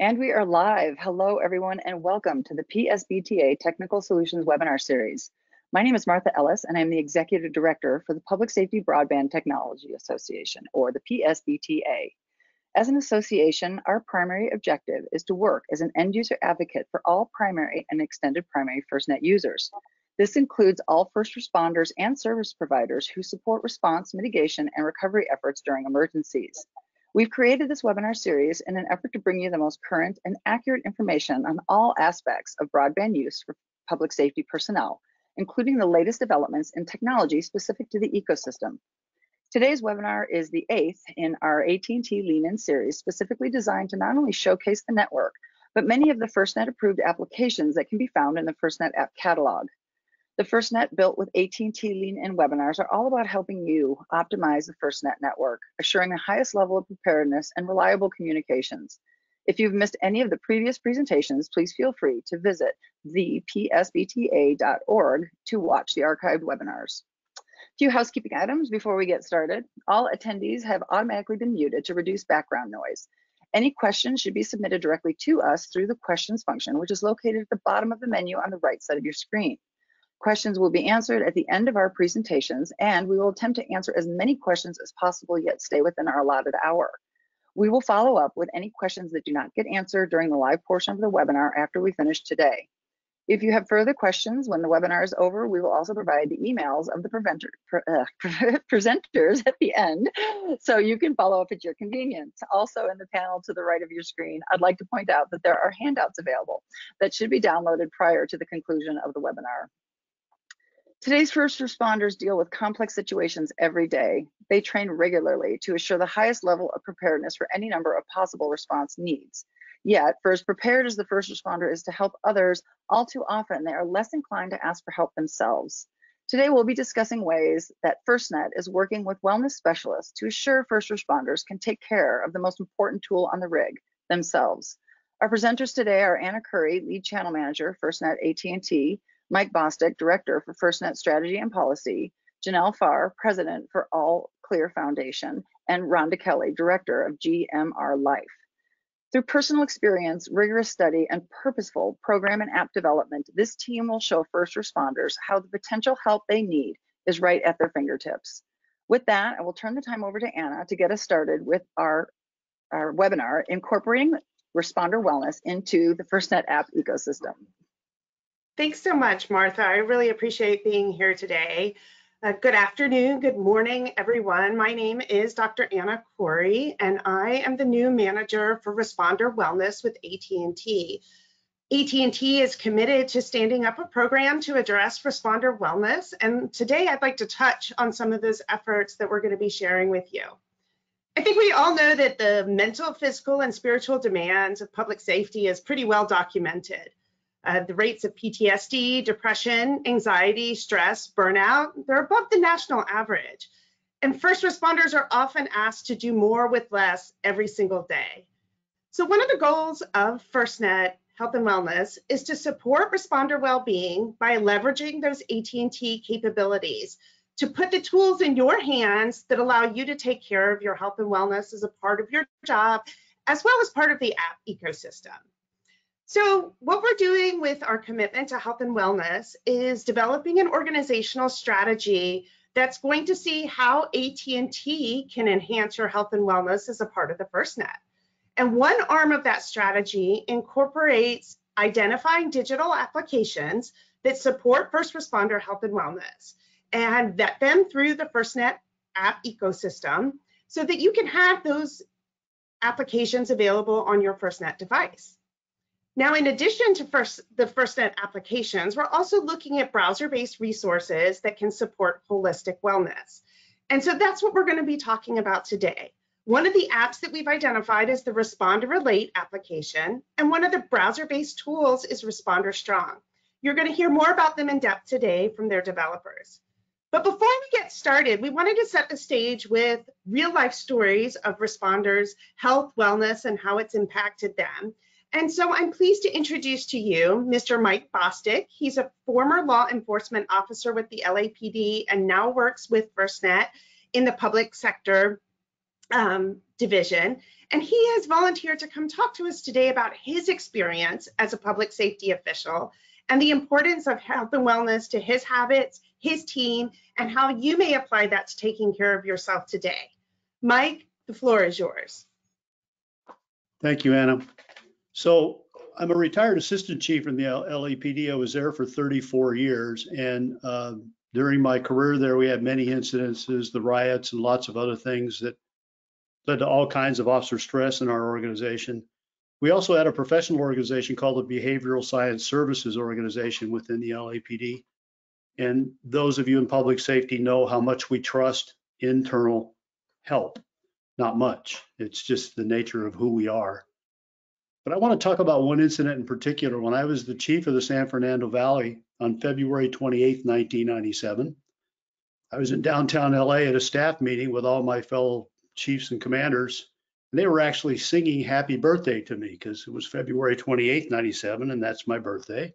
And we are live. Hello, everyone, and welcome to the PSBTA Technical Solutions webinar series. My name is Martha Ellis, and I'm the Executive Director for the Public Safety Broadband Technology Association, or the PSBTA. As an association, our primary objective is to work as an end user advocate for all primary and extended primary FirstNet users. This includes all first responders and service providers who support response, mitigation, and recovery efforts during emergencies. We've created this webinar series in an effort to bring you the most current and accurate information on all aspects of broadband use for public safety personnel, including the latest developments in technology specific to the ecosystem. Today's webinar is the eighth in our AT&T Lean-In series, specifically designed to not only showcase the network, but many of the FirstNet approved applications that can be found in the FirstNet app catalog. The FirstNet built with AT&T Lean-In webinars are all about helping you optimize the FirstNet network, assuring the highest level of preparedness and reliable communications. If you've missed any of the previous presentations, please feel free to visit thepsbta.org to watch the archived webinars. A few housekeeping items before we get started. All attendees have automatically been muted to reduce background noise. Any questions should be submitted directly to us through the questions function, which is located at the bottom of the menu on the right side of your screen. Questions will be answered at the end of our presentations, and we will attempt to answer as many questions as possible, yet stay within our allotted hour. We will follow up with any questions that do not get answered during the live portion of the webinar after we finish today. If you have further questions when the webinar is over, we will also provide the emails of the preventer, uh, presenters at the end, so you can follow up at your convenience. Also in the panel to the right of your screen, I'd like to point out that there are handouts available that should be downloaded prior to the conclusion of the webinar. Today's first responders deal with complex situations every day. They train regularly to assure the highest level of preparedness for any number of possible response needs. Yet, for as prepared as the first responder is to help others, all too often they are less inclined to ask for help themselves. Today, we'll be discussing ways that FirstNet is working with wellness specialists to assure first responders can take care of the most important tool on the rig, themselves. Our presenters today are Anna Courie, Lead Channel Manager, FirstNet AT&T, Mike Bostic, Director for FirstNet Strategy and Policy, Janell Farr, President for All Clear Foundation, and Rhonda Kelly, Director of GMR Life. Through personal experience, rigorous study, and purposeful program and app development, this team will show first responders how the potential help they need is right at their fingertips. With that, I will turn the time over to Anna to get us started with our, our webinar, Incorporating Responder Wellness into the FirstNet app ecosystem. Thanks so much, Martha. I really appreciate being here today. Uh, good afternoon, good morning, everyone. My name is Dr. Anna Courie, and I am the new manager for Responder Wellness with AT&T. AT&T is committed to standing up a program to address responder wellness, and today I'd like to touch on some of those efforts that we're going to be sharing with you. I think we all know that the mental, physical, and spiritual demands of public safety is pretty well documented. Uh, the rates of PTSD, depression, anxiety, stress, burnout, they're above the national average. And first responders are often asked to do more with less every single day. So one of the goals of FirstNet Health and Wellness is to support responder well-being by leveraging those AT&T capabilities to put the tools in your hands that allow you to take care of your health and wellness as a part of your job, as well as part of the app ecosystem. So what we're doing with our commitment to health and wellness is developing an organizational strategy that's going to see how AT&T can enhance your health and wellness as a part of the FirstNet. And one arm of that strategy incorporates identifying digital applications that support first responder health and wellness and vet them through the FirstNet app ecosystem so that you can have those applications available on your FirstNet device. Now, in addition to first, the FirstNet applications, we're also looking at browser-based resources that can support holistic wellness. And so that's what we're going to be talking about today. One of the apps that we've identified is the Responder Relate application, and one of the browser-based tools is Responder Strong. You're going to hear more about them in depth today from their developers. But before we get started, we wanted to set the stage with real life stories of responders' health, wellness, and how it's impacted them. And so I'm pleased to introduce to you Mr. Mike Bostic. He's a former law enforcement officer with the LAPD and now works with FirstNet in the public sector um, division, and he has volunteered to come talk to us today about his experience as a public safety official and the importance of health and wellness to his habits, his team, and how you may apply that to taking care of yourself today. Mike, the floor is yours. Thank you, Anna. So I'm a retired assistant chief in the LAPD. I was there for 34 years, and uh, during my career there, we had many incidences, the riots, and lots of other things that led to all kinds of officer stress in our organization. We also had a professional organization called the Behavioral Science Services Organization within the LAPD. And those of you in public safety know how much we trust internal help. Not much. It's just the nature of who we are. But I want to talk about one incident in particular. When I was the chief of the San Fernando Valley on February 28, 1997, I was in downtown LA at a staff meeting with all my fellow chiefs and commanders. And they were actually singing happy birthday to me because it was February 28, 97, and that's my birthday.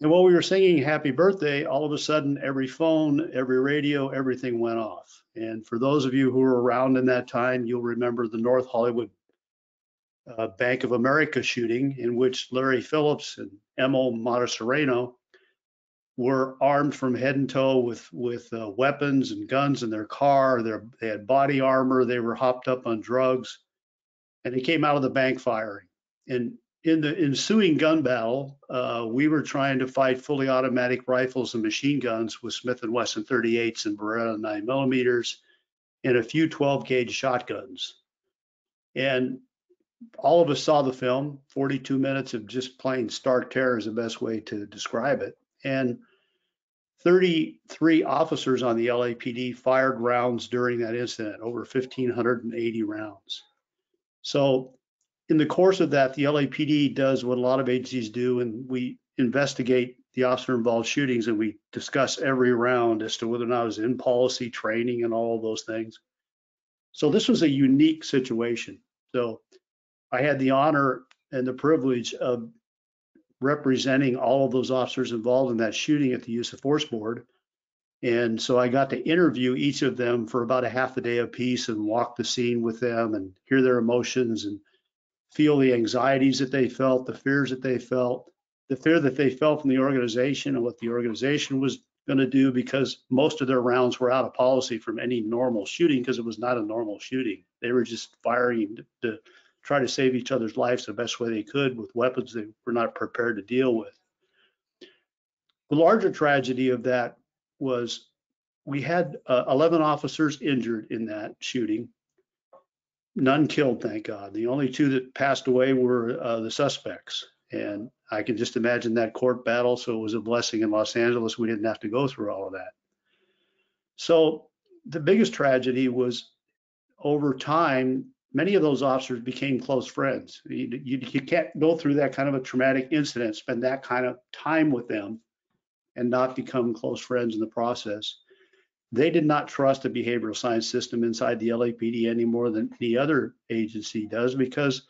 And while we were singing happy birthday, all of a sudden, every phone, every radio, everything went off. And for those of you who were around in that time, you'll remember the North Hollywood uh, Bank of America shooting in which Larry Phillips and Emil Martirosyan were armed from head and toe with with uh, weapons and guns in their car. They had body armor. They were hopped up on drugs, and they came out of the bank firing. And in the ensuing gun battle, uh, we were trying to fight fully automatic rifles and machine guns with Smith and Wesson 38s and Beretta 9 millimeters, and a few 12 gauge shotguns. And all of us saw the film. 42 minutes of just plain stark terror is the best way to describe it. And 33 officers on the LAPD fired rounds during that incident, over 1,580 rounds. So, in the course of that, the LAPD does what a lot of agencies do, and we investigate the officer involved shootings and we discuss every round as to whether or not it was in policy training and all those things. So, this was a unique situation. So, I had the honor and the privilege of representing all of those officers involved in that shooting at the use of force board. And so I got to interview each of them for about a half a day apiece and walk the scene with them and hear their emotions and feel the anxieties that they felt, the fears that they felt, the fear that they felt from the organization and what the organization was going to do because most of their rounds were out of policy from any normal shooting because it was not a normal shooting. They were just firing to, to try to save each other's lives the best way they could with weapons they were not prepared to deal with. The larger tragedy of that was we had uh, 11 officers injured in that shooting. None killed, thank God. The only two that passed away were uh, the suspects. And I can just imagine that court battle. So it was a blessing in Los Angeles. We didn't have to go through all of that. So the biggest tragedy was over time, many of those officers became close friends. You, you, you, can't go through that kind of a traumatic incident, spend that kind of time with them, and not become close friends in the process. They did not trust the behavioral science system inside the LAPD any more than any other agency does because,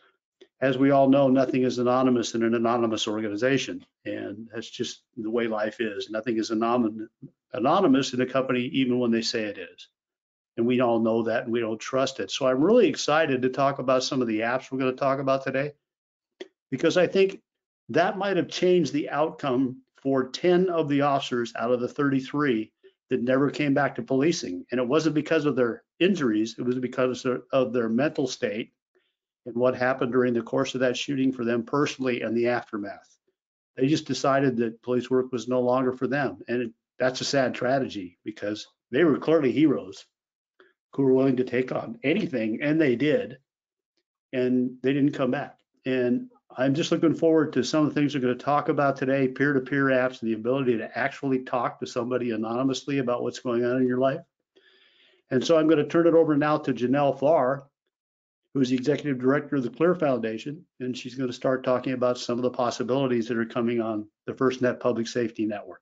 as we all know, nothing is anonymous in an anonymous organization. And that's just the way life is. Nothing is anonymous in a company, even when they say it is and we all know that and we don't trust it. So I'm really excited to talk about some of the apps we're going to talk about today because I think that might have changed the outcome for 10 of the officers out of the 33 that never came back to policing. And it wasn't because of their injuries, it was because of their mental state and what happened during the course of that shooting for them personally and the aftermath. They just decided that police work was no longer for them. And that's a sad tragedy because they were clearly heroes who were willing to take on anything, and they did, and they didn't come back. And I'm just looking forward to some of the things we're going to talk about today peer to peer apps and the ability to actually talk to somebody anonymously about what's going on in your life. And so I'm going to turn it over now to Janell Farr, who's the executive director of the Clear Foundation, and she's going to start talking about some of the possibilities that are coming on the FirstNet Public Safety Network.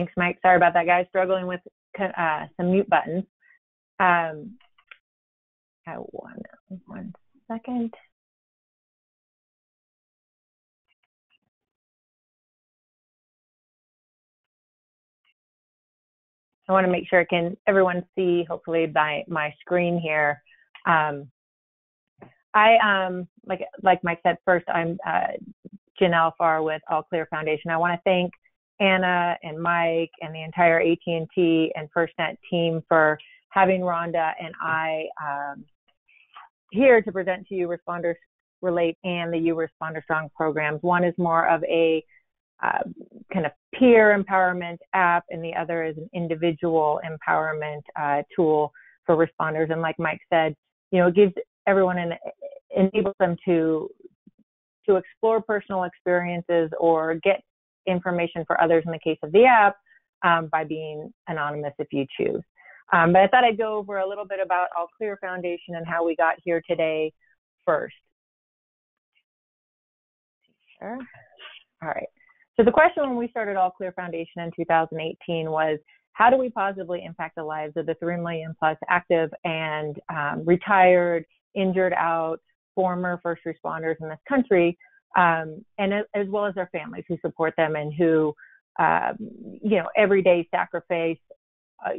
Thanks, Mike. Sorry about that, guys. Struggling with uh, some mute buttons. Um, one second. I want to make sure I can everyone see hopefully by my screen here. Um, I um, like like Mike said first I'm uh, Janell Farr with All Clear Foundation. I want to thank Anna and Mike and the entire AT&T and FirstNet team for having Rhonda and I um, here to present to you Responders Relate and the You Responder Strong programs. One is more of a uh, kind of peer empowerment app, and the other is an individual empowerment uh, tool for responders. And like Mike said, you know, it gives everyone an enables them to to explore personal experiences or get information for others in the case of the app um, by being anonymous if you choose. Um, but I thought I'd go over a little bit about All Clear Foundation and how we got here today first. Sure. All right. So the question when we started All Clear Foundation in 2018 was, how do we positively impact the lives of the 3 million plus active and um, retired, injured out, former first responders in this country, um, and as well as their families who support them and who, um, you know, every day sacrifice uh,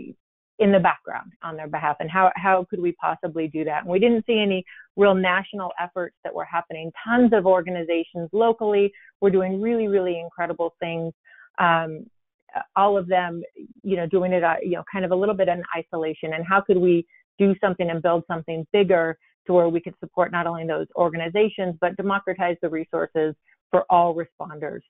in the background on their behalf and how, how could we possibly do that? And we didn't see any real national efforts that were happening. Tons of organizations locally were doing really, really incredible things. Um, all of them, you know, doing it, uh, you know, kind of a little bit in isolation. And how could we do something and build something bigger to where we could support not only those organizations, but democratize the resources for all responders?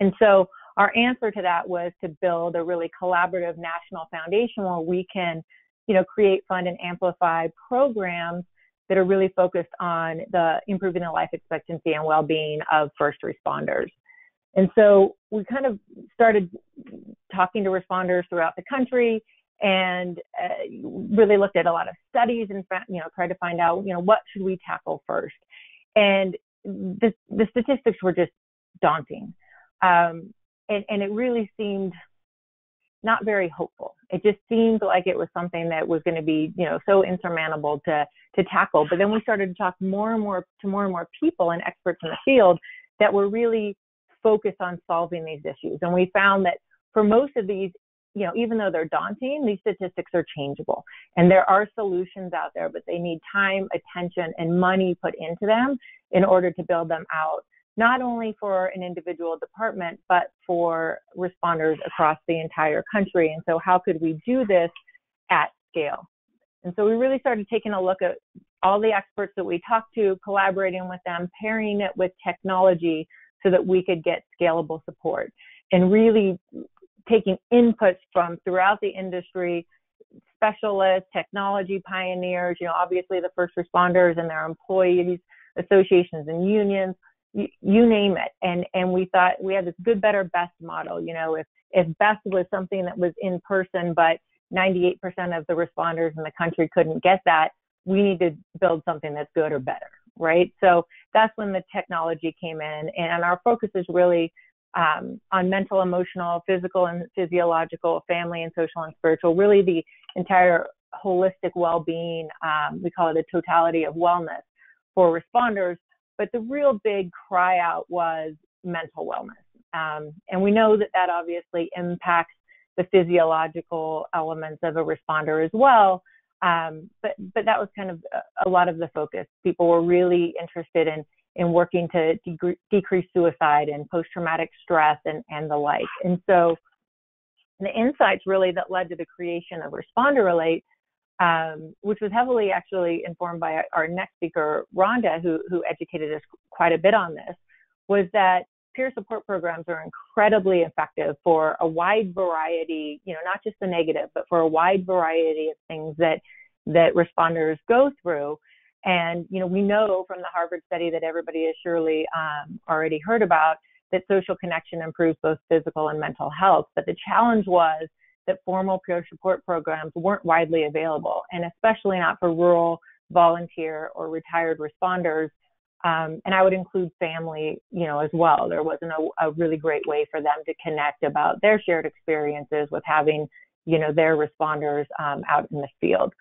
And so our answer to that was to build a really collaborative national foundation where we can, you know, create, fund, and amplify programs that are really focused on the improving the life expectancy and well-being of first responders. And so we kind of started talking to responders throughout the country and uh, really looked at a lot of studies and you know tried to find out you know what should we tackle first. And the the statistics were just daunting. Um, and, and it really seemed not very hopeful. It just seemed like it was something that was going to be, you know, so insurmountable to to tackle. But then we started to talk more and more to more and more people and experts in the field that were really focused on solving these issues. And we found that for most of these, you know, even though they're daunting, these statistics are changeable. And there are solutions out there, but they need time, attention, and money put into them in order to build them out not only for an individual department, but for responders across the entire country. And so, how could we do this at scale? And so, we really started taking a look at all the experts that we talked to, collaborating with them, pairing it with technology so that we could get scalable support and really taking inputs from throughout the industry specialists, technology pioneers, you know, obviously the first responders and their employees, associations and unions, you, you name it. And and we thought we had this good, better, best model. You know, if if best was something that was in person, but 98% of the responders in the country couldn't get that, we need to build something that's good or better, right? So that's when the technology came in, and our focus is really um, on mental, emotional, physical, and physiological, family, and social and spiritual, really the entire holistic well-being. Um, we call it a totality of wellness for responders but the real big cry out was mental wellness. Um, and we know that that obviously impacts the physiological elements of a responder as well. Um, but but that was kind of a, lot of the focus. People were really interested in in working to de- decrease suicide and post traumatic stress and and the like. And so the insights really that led to the creation of Responder Relate um, which was heavily actually informed by our next speaker, Rhonda, who, who educated us quite a bit on this, was that peer support programs are incredibly effective for a wide variety, you know, not just the negative, but for a wide variety of things that that responders go through. And you know, we know from the Harvard study that everybody has surely um, already heard about that social connection improves both physical and mental health. But the challenge was that formal peer support programs weren't widely available, and especially not for rural, volunteer, or retired responders. Um, and I would include family, you know, as well. There wasn't a, a, really great way for them to connect about their shared experiences with having, you know, their responders um, out in the field.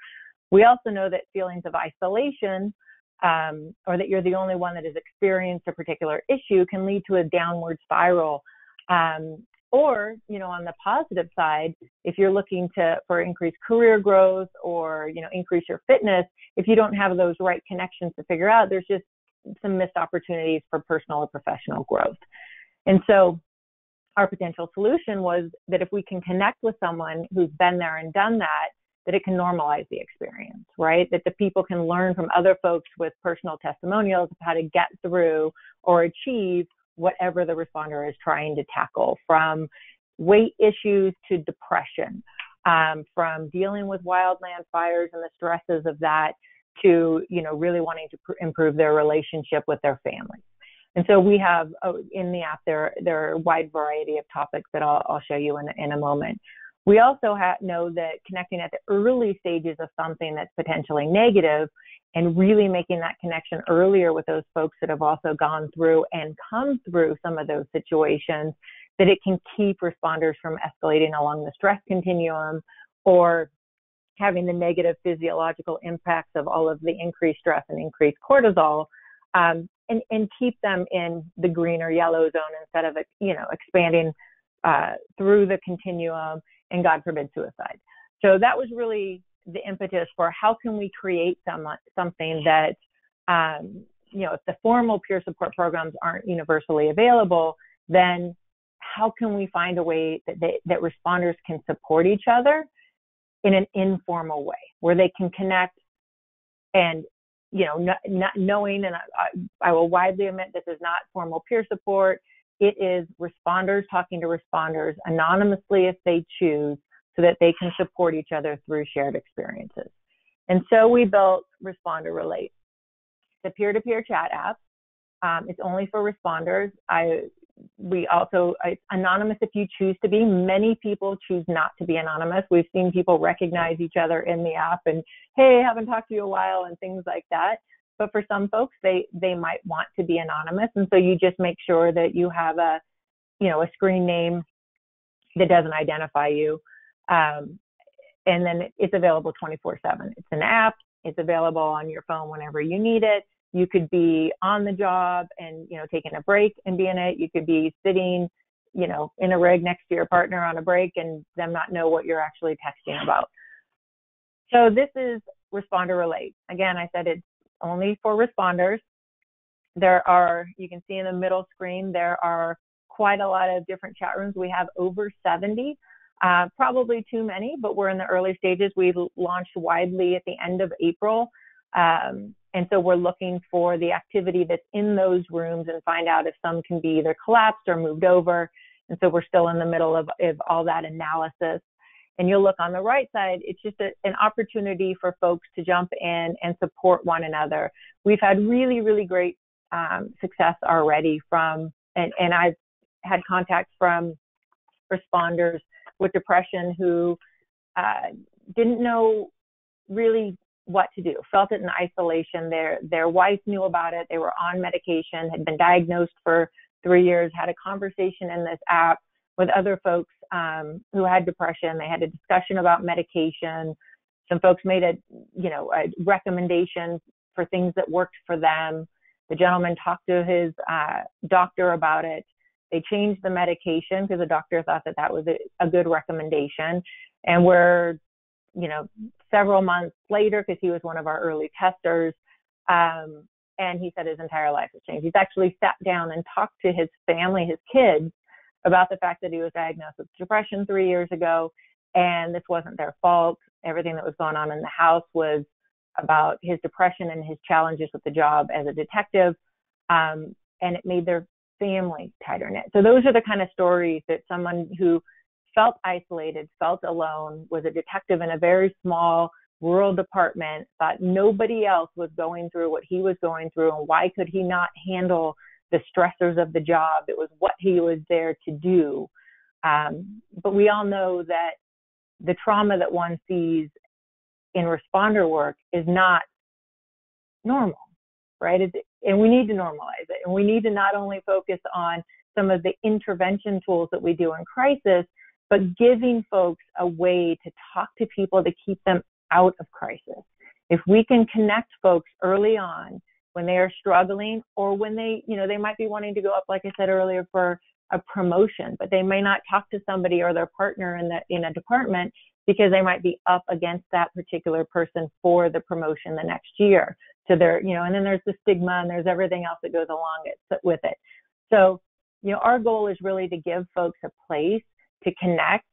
We also know that feelings of isolation um, or that you're the only one that has experienced a particular issue can lead to a downward spiral um, or, you know, on the positive side, if you're looking to for increased career growth or, you know, increase your fitness, if you don't have those right connections to figure out, there's just some missed opportunities for personal or professional growth. And so our potential solution was that if we can connect with someone who's been there and done that, that it can normalize the experience, right? That the people can learn from other folks with personal testimonials of how to get through or achieve whatever the responder is trying to tackle from weight issues to depression, um, from dealing with wildland fires and the stresses of that to, you know, really wanting to pr- improve their relationship with their family. And so we have uh, in the app there there are a wide variety of topics that I'll, I'll show you in, in a moment. We also ha- know that connecting at the early stages of something that's potentially negative and really making that connection earlier with those folks that have also gone through and come through some of those situations, that it can keep responders from escalating along the stress continuum or having the negative physiological impacts of all of the increased stress and increased cortisol, um, and, and keep them in the green or yellow zone instead of you know expanding uh, through the continuum and God forbid suicide. So that was really the impetus for how can we create some something that um, you know if the formal peer support programs aren't universally available, then how can we find a way that they, that responders can support each other in an informal way where they can connect and you know not, not knowing and I, I will widely admit this is not formal peer support it is responders talking to responders anonymously if they choose so that they can support each other through shared experiences. And so we built Responder Relate, the peer-to-peer chat app. Um, it's only for responders. I we also it's anonymous if you choose to be. Many people choose not to be anonymous. We've seen people recognize each other in the app and hey, I haven't talked to you a while and things like that. But for some folks, they they might want to be anonymous, and so you just make sure that you have a you know a screen name that doesn't identify you. Um, and then it's available 24 7. It's an app. It's available on your phone whenever you need it. You could be on the job and, you know, taking a break and be in it. You could be sitting, you know, in a rig next to your partner on a break and them not know what you're actually texting about. So this is Responder Relate. Again, I said it's only for responders. There are, you can see in the middle screen, there are quite a lot of different chat rooms. We have over 70. Uh, probably too many, but we're in the early stages. We've launched widely at the end of April. Um, and so we're looking for the activity that's in those rooms and find out if some can be either collapsed or moved over. And so we're still in the middle of, of all that analysis and you'll look on the right side, it's just a, an opportunity for folks to jump in and support one another. We've had really, really great um, success already from, and, and I've had contacts from responders with depression who uh, didn't know really what to do, felt it in isolation. Their their wife knew about it. They were on medication, had been diagnosed for three years, had a conversation in this app with other folks um, who had depression. They had a discussion about medication. Some folks made a, you know, a recommendation for things that worked for them. The gentleman talked to his uh, doctor about it. They changed the medication because the doctor thought that that was a, a good recommendation. And we're, you know, several months later, because he was one of our early testers, um, and he said his entire life has changed. He's actually sat down and talked to his family, his kids, about the fact that he was diagnosed with depression three years ago, and this wasn't their fault. Everything that was going on in the house was about his depression and his challenges with the job as a detective, um, and it made their family tighter knit. So those are the kind of stories that someone who felt isolated, felt alone, was a detective in a very small rural department, thought nobody else was going through what he was going through, and why could he not handle the stressors of the job. It was what he was there to do. Um, but we all know that the trauma that one sees in responder work is not normal, right? It's, and we need to normalize it. And we need to not only focus on some of the intervention tools that we do in crisis, but giving folks a way to talk to people to keep them out of crisis. If we can connect folks early on when they are struggling or when they, you know, they might be wanting to go up, like I said earlier, for a promotion, but they may not talk to somebody or their partner in the in a department because they might be up against that particular person for the promotion the next year. So there, you know, and then there's the stigma and there's everything else that goes along it, with it. So, you know, our goal is really to give folks a place to connect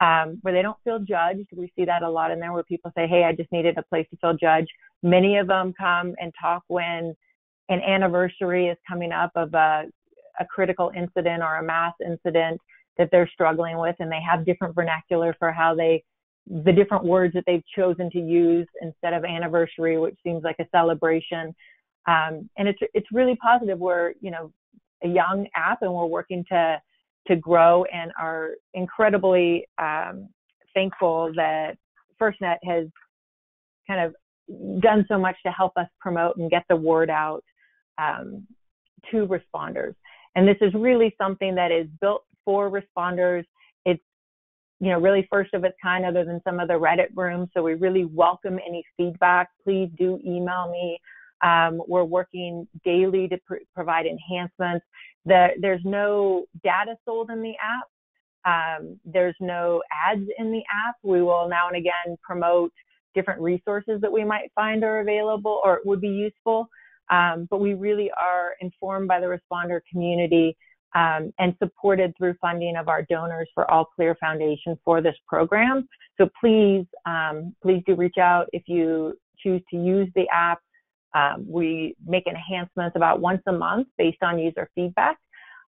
um, where they don't feel judged. We see that a lot in there where people say, Hey, I just needed a place to feel judged. Many of them come and talk when an anniversary is coming up of a, a critical incident or a mass incident that they're struggling with and they have different vernacular for how they the different words that they've chosen to use instead of anniversary which seems like a celebration um, and it's it's really positive we're you know a young app and we're working to to grow and are incredibly um, thankful that FirstNet has kind of done so much to help us promote and get the word out um, to responders. And this is really something that is built for responders. It's, you know, really first of its kind other than some of the Reddit rooms. So we really welcome any feedback. Please do email me. Um, we're working daily to pr- provide enhancements. The, there's no data sold in the app. Um, there's no ads in the app. We will now and again promote different resources that we might find are available or would be useful. Um, but we really are informed by the responder community um, and supported through funding of our donors for All Clear Foundation for this program. So please, um, please do reach out if you choose to use the app. Um, we make enhancements about once a month based on user feedback.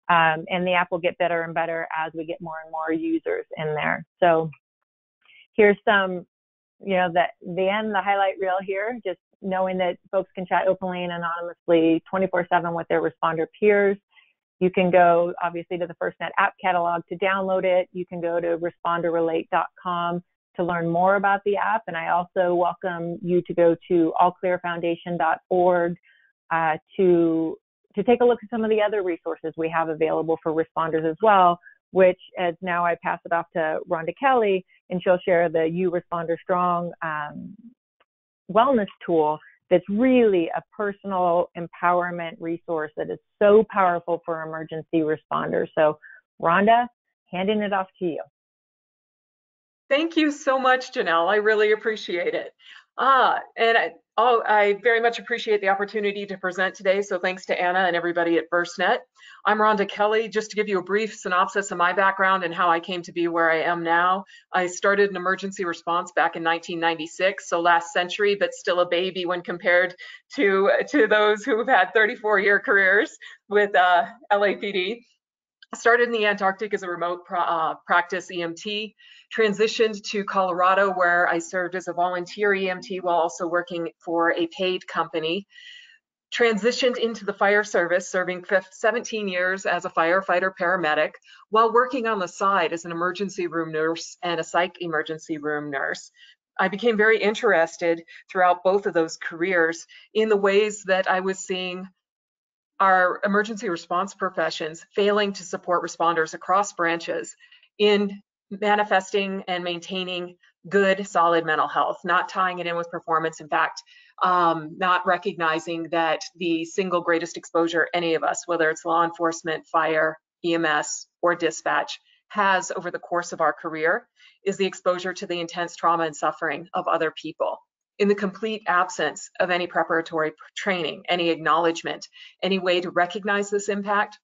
Um, and the app will get better and better as we get more and more users in there. So here's some, you know, the, the end, the highlight reel here, just knowing that folks can chat openly and anonymously 24 7 with their responder peers. You can go obviously to the FirstNet app catalog to download it. You can go to responderrelate.com to learn more about the app. And I also welcome you to go to allclearfoundation.org uh, to to take a look at some of the other resources we have available for responders as well. Which, as now I pass it off to Rhonda Kelly, and she'll share the You Responder Strong um, wellness tool that's really a personal empowerment resource that is so powerful for emergency responders. So, Rhonda, handing it off to you. Thank you so much, Janell. I really appreciate it. Ah, and I, oh, I very much appreciate the opportunity to present today. So thanks to Anna and everybody at FirstNet. I'm Rhonda Kelly. Just to give you a brief synopsis of my background and how I came to be where I am now. I started an emergency response back in 1996, so last century, but still a baby when compared to, to those who have had 34 year careers with uh, LAPD. Started in the Antarctic as a remote uh, practice EMT, transitioned to Colorado where I served as a volunteer EMT while also working for a paid company. Transitioned into the fire service, serving 17 years as a firefighter paramedic while working on the side as an emergency room nurse and a psych emergency room nurse. I became very interested throughout both of those careers in the ways that I was seeing our emergency response professions failing to support responders across branches in manifesting and maintaining good, solid mental health, not tying it in with performance. In fact, um, not recognizing that the single greatest exposure any of us, whether it's law enforcement, fire, EMS, or dispatch, has over the course of our career is the exposure to the intense trauma and suffering of other people in the complete absence of any preparatory training, any acknowledgement, any way to recognize this impact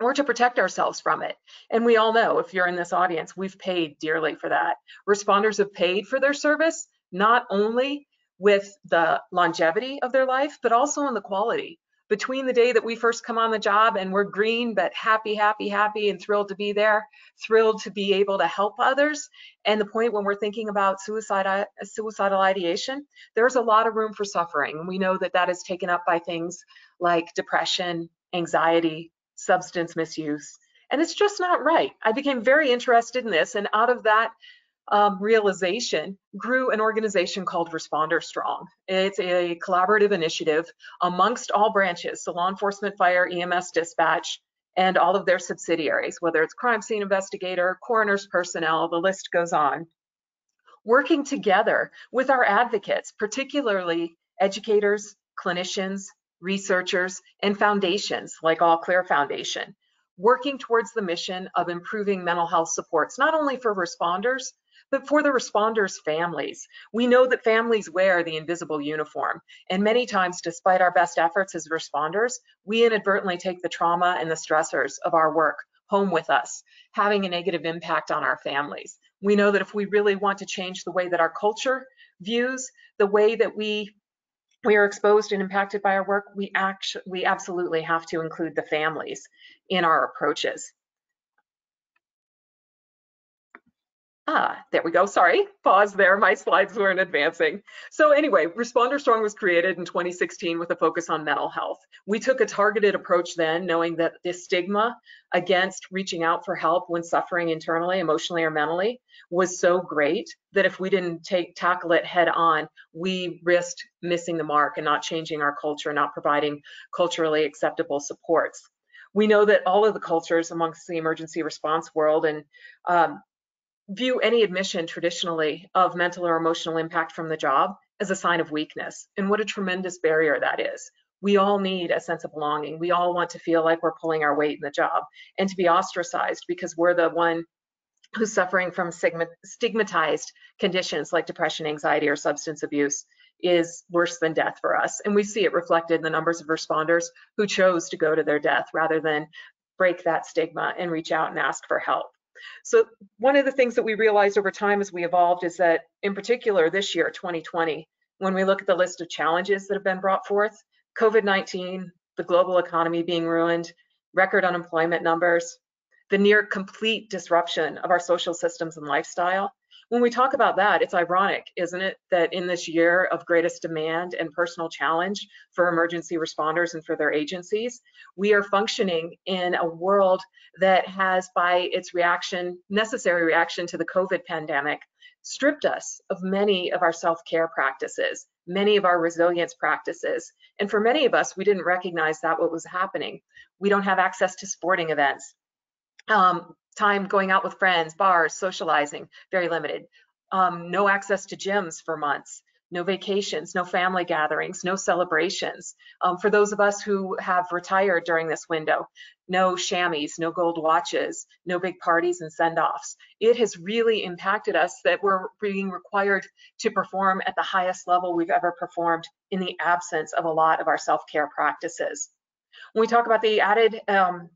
or to protect ourselves from it. And we all know if you're in this audience, we've paid dearly for that. Responders have paid for their service, not only with the longevity of their life, but also in the quality between the day that we first come on the job and we're green, but happy, happy, happy, and thrilled to be there, thrilled to be able to help others, and the point when we're thinking about suicide, uh, suicidal ideation, there's a lot of room for suffering. We know that that is taken up by things like depression, anxiety, substance misuse, and it's just not right. I became very interested in this, and out of that um, realization grew an organization called Responder Strong. It's a collaborative initiative amongst all branches, so law enforcement, fire, EMS, dispatch, and all of their subsidiaries, whether it's crime scene investigator, coroner's personnel, the list goes on. Working together with our advocates, particularly educators, clinicians, researchers, and foundations like All Clear Foundation, working towards the mission of improving mental health supports, not only for responders, but for the responders' families. We know that families wear the invisible uniform, and many times, despite our best efforts as responders, we inadvertently take the trauma and the stressors of our work home with us, having a negative impact on our families. We know that if we really want to change the way that our culture views the way that we we are exposed and impacted by our work, we actually we absolutely have to include the families in our approaches. Ah, there we go. Sorry, pause there. My slides weren't advancing. So anyway, Responder Strong was created in 2016 with a focus on mental health. We took a targeted approach then, knowing that the stigma against reaching out for help when suffering internally, emotionally, or mentally was so great that if we didn't take tackle it head on, we risked missing the mark and not changing our culture, not providing culturally acceptable supports. We know that all of the cultures amongst the emergency response world and um, view any admission traditionally of mental or emotional impact from the job as a sign of weakness. And what a tremendous barrier that is. We all need a sense of belonging. We all want to feel like we're pulling our weight in the job and to be ostracized because we're the one who's suffering from stigmatized conditions like depression, anxiety, or substance abuse is worse than death for us. And we see it reflected in the numbers of responders who chose to go to their death rather than break that stigma and reach out and ask for help. So one of the things that we realized over time as we evolved is that in particular this year, 2020, when we look at the list of challenges that have been brought forth, COVID-19, the global economy being ruined, record unemployment numbers, the near complete disruption of our social systems and lifestyle, when we talk about that, it's ironic, isn't it, that in this year of greatest demand and personal challenge for emergency responders and for their agencies, we are functioning in a world that has, by its reaction, necessary reaction to the COVID pandemic, stripped us of many of our self-care practices, many of our resilience practices. And for many of us, we didn't recognize that what was happening. We don't have access to sporting events. Um, time going out with friends, bars, socializing, very limited. Um, no access to gyms for months, no vacations, no family gatherings, no celebrations. Um, for those of us who have retired during this window, no chamois, no gold watches, no big parties and send-offs. It has really impacted us that we're being required to perform at the highest level we've ever performed in the absence of a lot of our self-care practices. When we talk about the added um,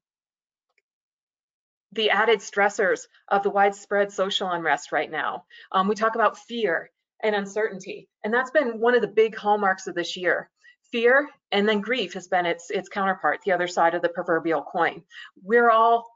the added stressors of the widespread social unrest right now. Um, we talk about fear and uncertainty, and that's been one of the big hallmarks of this year. Fear and then grief has been its its counterpart, the other side of the proverbial coin. We're all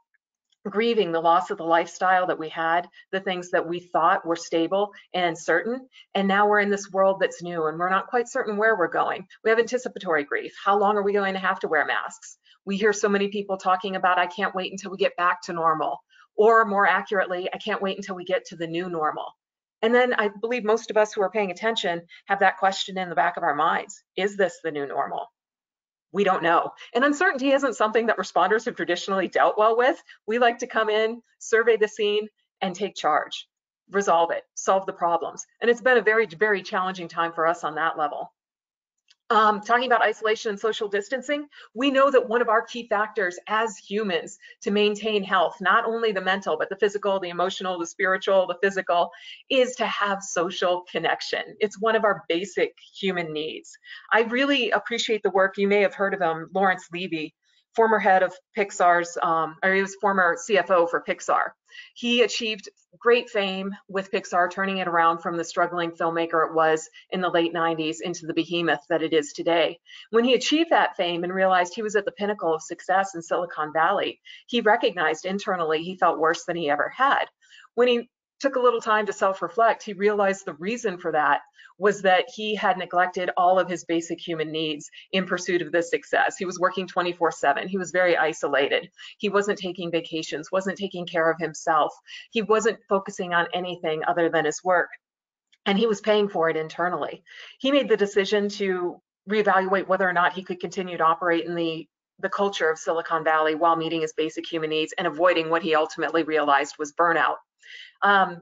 grieving the loss of the lifestyle that we had, the things that we thought were stable and certain. And now we're in this world that's new and we're not quite certain where we're going. We have anticipatory grief. How long are we going to have to wear masks? We hear so many people talking about, I can't wait until we get back to normal. Or more accurately, I can't wait until we get to the new normal. And then I believe most of us who are paying attention have that question in the back of our minds. Is this the new normal? We don't know. And uncertainty isn't something that responders have traditionally dealt well with. We like to come in, survey the scene, and take charge, resolve it, solve the problems. And it's been a very, very challenging time for us on that level. Um, talking about isolation and social distancing, we know that one of our key factors as humans to maintain health, not only the mental, but the physical, the emotional, the spiritual, the physical, is to have social connection. It's one of our basic human needs. I really appreciate the work, you may have heard of him, Lawrence Levy, former head of Pixar's, um, or he was former CFO for Pixar. He achieved great fame with Pixar, turning it around from the struggling filmmaker it was in the late 90s into the behemoth that it is today. When he achieved that fame and realized he was at the pinnacle of success in Silicon Valley, he recognized internally he felt worse than he ever had. When he took a little time to self-reflect, he realized the reason for that was that he had neglected all of his basic human needs in pursuit of this success. He was working 24/7. He was very isolated. He wasn't taking vacations, wasn't taking care of himself. He wasn't focusing on anything other than his work. And he was paying for it internally. He made the decision to reevaluate whether or not he could continue to operate in the the culture of Silicon Valley while meeting his basic human needs and avoiding what he ultimately realized was burnout. Um,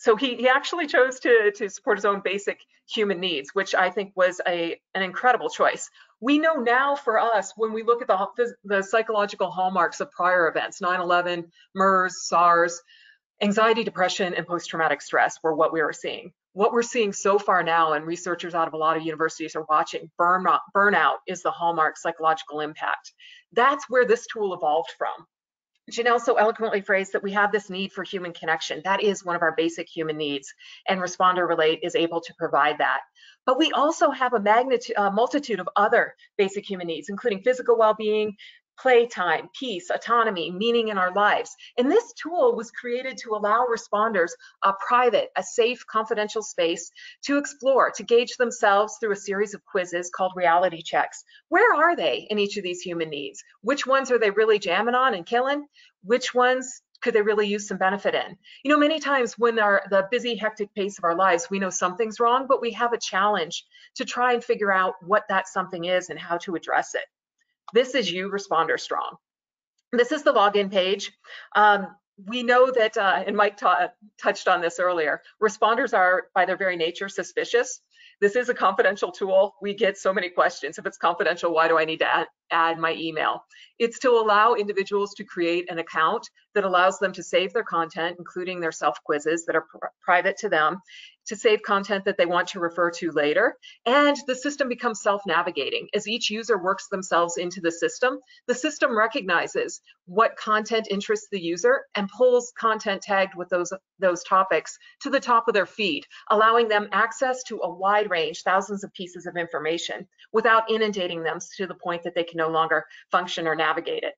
so he, he actually chose to, to support his own basic human needs, which I think was a, an incredible choice. We know now for us, when we look at the, the psychological hallmarks of prior events, 9-11, MERS, SARS, anxiety, depression, and post-traumatic stress were what we were seeing. What we're seeing so far now, and researchers out of a lot of universities are watching, burnout, burnout is the hallmark psychological impact. That's where this tool evolved from. Janell so eloquently phrased that we have this need for human connection. That is one of our basic human needs, and Responder Relate is able to provide that. But we also have a magnitude, uh, a multitude of other basic human needs, including physical well-being, playtime, peace, autonomy, meaning in our lives. And this tool was created to allow responders a private, a safe, confidential space to explore, to gauge themselves through a series of quizzes called reality checks. Where are they in each of these human needs? Which ones are they really jamming on and killing? Which ones could they really use some benefit in? You know, many times when our the busy, hectic pace of our lives, we know something's wrong, but we have a challenge to try and figure out what that something is and how to address it. This is you, Responder Strong. This is the login page. Um, we know that, uh, and Mike touched on this earlier, responders are by their very nature suspicious. This is a confidential tool. We get so many questions. If it's confidential, why do I need to add, my email? It's to allow individuals to create an account that allows them to save their content, including their self quizzes that are pr private to them, to save content that they want to refer to later. And the system becomes self-navigating. As each user works themselves into the system, the system recognizes what content interests the user and pulls content tagged with those, those topics to the top of their feed, allowing them access to a wide range, thousands of pieces of information without inundating them to the point that they can no longer function or navigate it.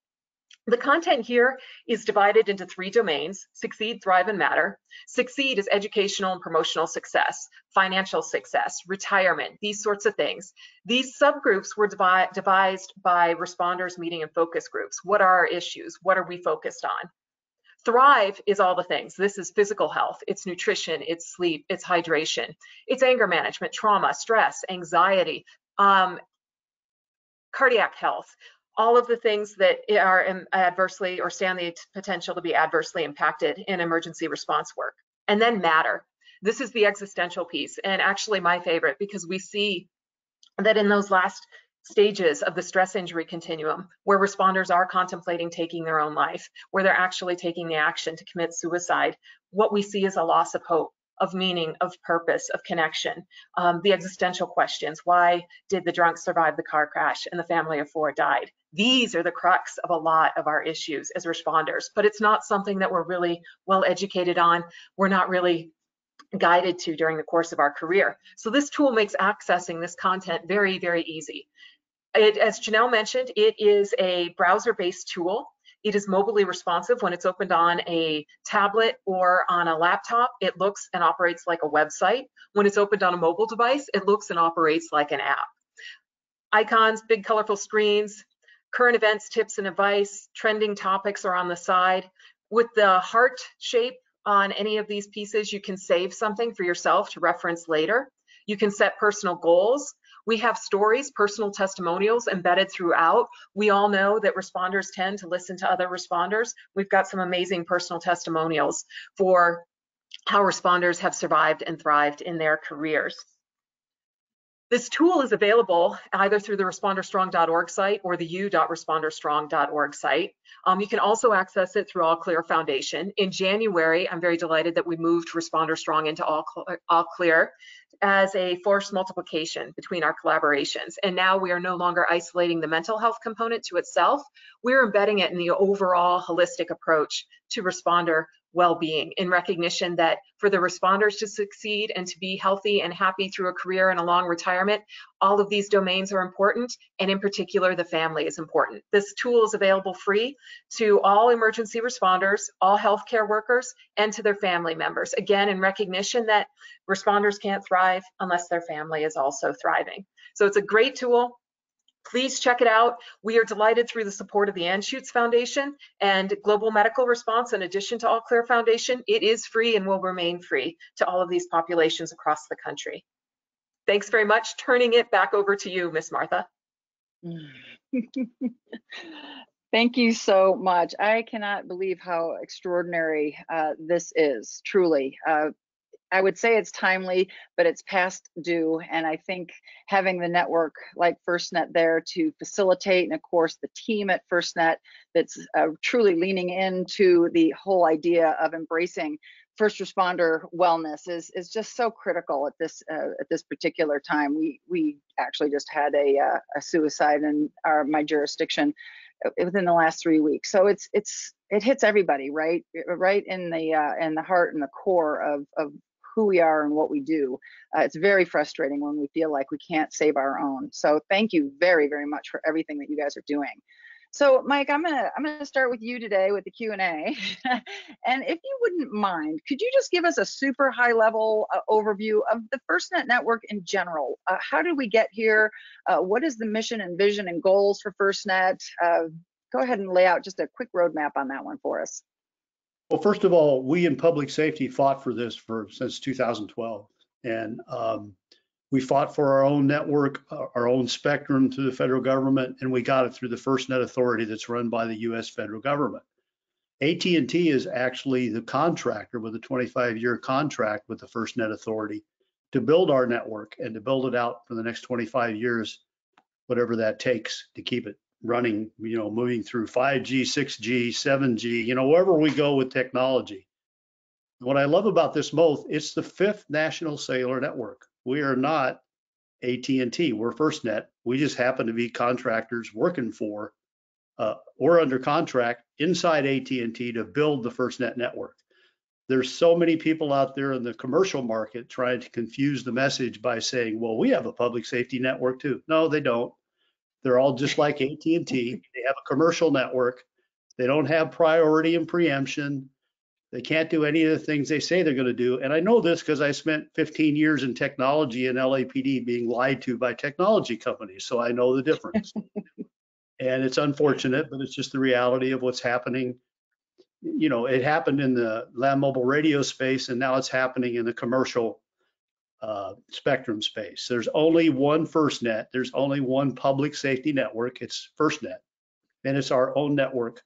The content here is divided into three domains, succeed, thrive, and matter. Succeed is educational and promotional success, financial success, retirement, these sorts of things. These subgroups were devised by responders meeting in focus groups. What are our issues? What are we focused on? Thrive is all the things. This is physical health, it's nutrition, it's sleep, it's hydration, it's anger management, trauma, stress, anxiety, um, cardiac health, all of the things that are adversely or stand the potential to be adversely impacted in emergency response work. And then matter. This is the existential piece and actually my favorite because we see that in those last stages of the stress injury continuum where responders are contemplating taking their own life, where they're actually taking the action to commit suicide, what we see is a loss of hope of meaning, of purpose, of connection. Um, the existential questions, why did the drunk survive the car crash and the family of four died? These are the crux of a lot of our issues as responders, but it's not something that we're really well educated on. We're not really guided to during the course of our career. So this tool makes accessing this content very, very easy. It, as Janell mentioned, it is a browser-based tool. It is mobilely responsive when it's opened on a tablet or on a laptop. It looks and operates like a website. When it's opened on a mobile device, it looks and operates like an app. Icons, big colorful screens, current events, tips and advice, trending topics are on the side. With the heart shape on any of these pieces, you can save something for yourself to reference later. You can set personal goals we have stories, personal testimonials embedded throughout. We all know that responders tend to listen to other responders. We've got some amazing personal testimonials for how responders have survived and thrived in their careers. This tool is available either through the responderstrong.org site or the u.responderstrong.org site. Um, you can also access it through All Clear Foundation. In January, I'm very delighted that we moved Responder Strong into All, All Clear as a force multiplication between our collaborations. And now we are no longer isolating the mental health component to itself. We're embedding it in the overall holistic approach to responder well-being in recognition that for the responders to succeed and to be healthy and happy through a career and a long retirement, all of these domains are important, and in particular, the family is important. This tool is available free to all emergency responders, all healthcare workers, and to their family members. Again, in recognition that responders can't thrive unless their family is also thriving. So it's a great tool. Please check it out. We are delighted through the support of the Anschutz Foundation and Global Medical Response, in addition to All Clear Foundation, it is free and will remain free to all of these populations across the country. Thanks very much. Turning it back over to you, Miss Martha. Thank you so much. I cannot believe how extraordinary uh, this is, truly. Uh, I would say it's timely, but it's past due. And I think having the network like FirstNet there to facilitate, and of course the team at FirstNet that's uh, truly leaning into the whole idea of embracing first responder wellness is is just so critical at this uh, at this particular time. We we actually just had a uh, a suicide in our my jurisdiction uh, within the last three weeks. So it's it's it hits everybody right right in the uh, in the heart and the core of of who we are and what we do. Uh, it's very frustrating when we feel like we can't save our own. So thank you very very much for everything that you guys are doing. So, Mike, I'm gonna I'm gonna start with you today with the Q and A, and if you wouldn't mind, could you just give us a super high level uh, overview of the FirstNet network in general? Uh, how did we get here? Uh, what is the mission and vision and goals for FirstNet? Uh, go ahead and lay out just a quick roadmap on that one for us. Well, first of all, we in public safety fought for this for since 2012, and um, we fought for our own network, uh, our own spectrum through the federal government, and we got it through the FirstNet Authority that's run by the U.S. federal government. AT&T is actually the contractor with a 25-year contract with the FirstNet Authority to build our network and to build it out for the next 25 years, whatever that takes to keep it running, you know, moving through 5G, 6G, 7G, you know, wherever we go with technology. What I love about this MOTH, it's the fifth national cellular network. We are not AT&T. We're FirstNet. We just happen to be contractors working for uh, or under contract inside AT&T to build the FirstNet network. There's so many people out there in the commercial market trying to confuse the message by saying, "Well, we have a public safety network too." No, they don't. They're all just like AT&T. They have a commercial network. They don't have priority and preemption. They can't do any of the things they say they're going to do. And I know this because I spent 15 years in technology and LAPD being lied to by technology companies. So I know the difference. and it's unfortunate, but it's just the reality of what's happening. You know, it happened in the land mobile radio space, and now it's happening in the commercial uh, spectrum space. There's only one FirstNet. There's only one public safety network. It's FirstNet, and it's our own network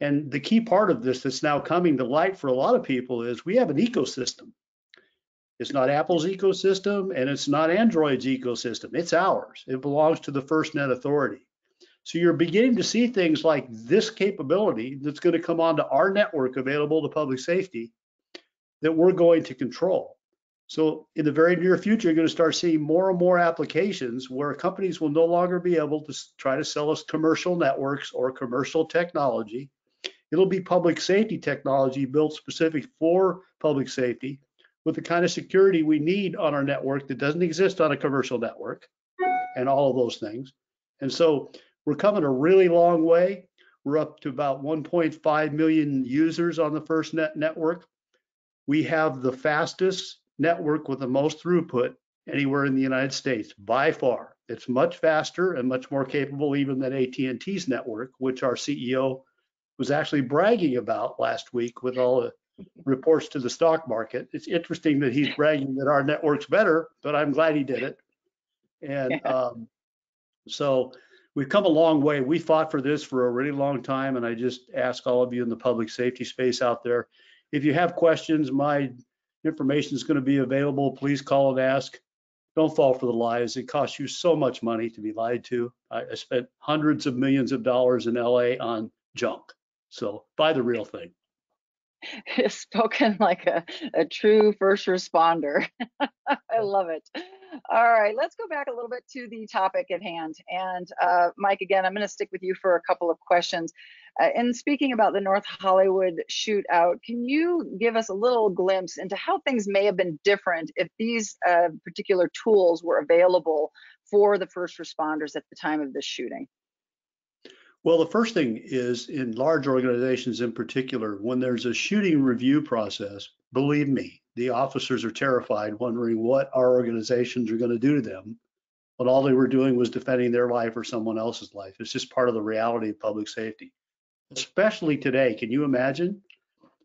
and the key part of this that's now coming to light for a lot of people is we have an ecosystem. It's not Apple's ecosystem and it's not Android's ecosystem. It's ours. It belongs to the FirstNet Authority. So you're beginning to see things like this capability that's going to come onto our network available to public safety that we're going to control. So in the very near future, you're going to start seeing more and more applications where companies will no longer be able to try to sell us commercial networks or commercial technology It'll be public safety technology built specific for public safety with the kind of security we need on our network that doesn't exist on a commercial network and all of those things. And so we're coming a really long way. We're up to about 1.5 million users on the FirstNet network. We have the fastest network with the most throughput anywhere in the United States by far. It's much faster and much more capable even than AT&T's network, which our CEO was actually bragging about last week with all the reports to the stock market. It's interesting that he's bragging that our network's better, but I'm glad he did it. And um, so we've come a long way. We fought for this for a really long time, and I just ask all of you in the public safety space out there, if you have questions, my information is going to be available. Please call and ask. Don't fall for the lies. It costs you so much money to be lied to. I, I spent hundreds of millions of dollars in LA on junk. So buy the real thing. It's Spoken like a, a true first responder. I love it. All right, let's go back a little bit to the topic at hand. And uh, Mike, again, I'm going to stick with you for a couple of questions. Uh, in speaking about the North Hollywood shootout, can you give us a little glimpse into how things may have been different if these uh, particular tools were available for the first responders at the time of this shooting? Well, the first thing is in large organizations in particular, when there's a shooting review process, believe me, the officers are terrified, wondering what our organizations are going to do to them But all they were doing was defending their life or someone else's life. It's just part of the reality of public safety, especially today. Can you imagine?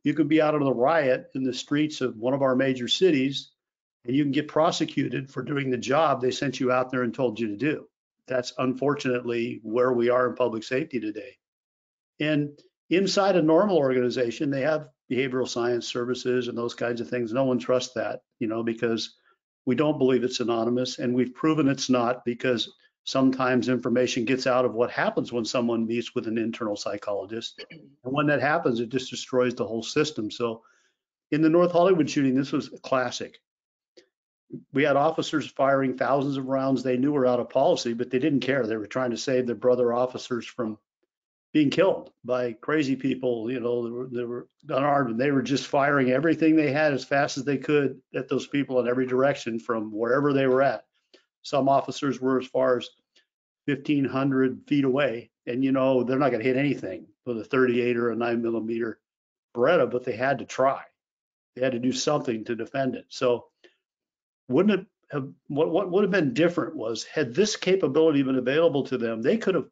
You could be out on the riot in the streets of one of our major cities and you can get prosecuted for doing the job they sent you out there and told you to do that's unfortunately where we are in public safety today. And inside a normal organization, they have behavioral science services and those kinds of things. No one trusts that, you know, because we don't believe it's anonymous and we've proven it's not because sometimes information gets out of what happens when someone meets with an internal psychologist. And when that happens, it just destroys the whole system. So in the North Hollywood shooting, this was classic. We had officers firing thousands of rounds they knew were out of policy, but they didn't care. They were trying to save their brother officers from being killed by crazy people, you know, they were, they were unarmed. And they were just firing everything they had as fast as they could at those people in every direction from wherever they were at. Some officers were as far as 1,500 feet away, and you know they're not going to hit anything with a 38 or a 9 millimeter Beretta, but they had to try. They had to do something to defend it. So, wouldn't it have what what would have been different was had this capability been available to them, they could have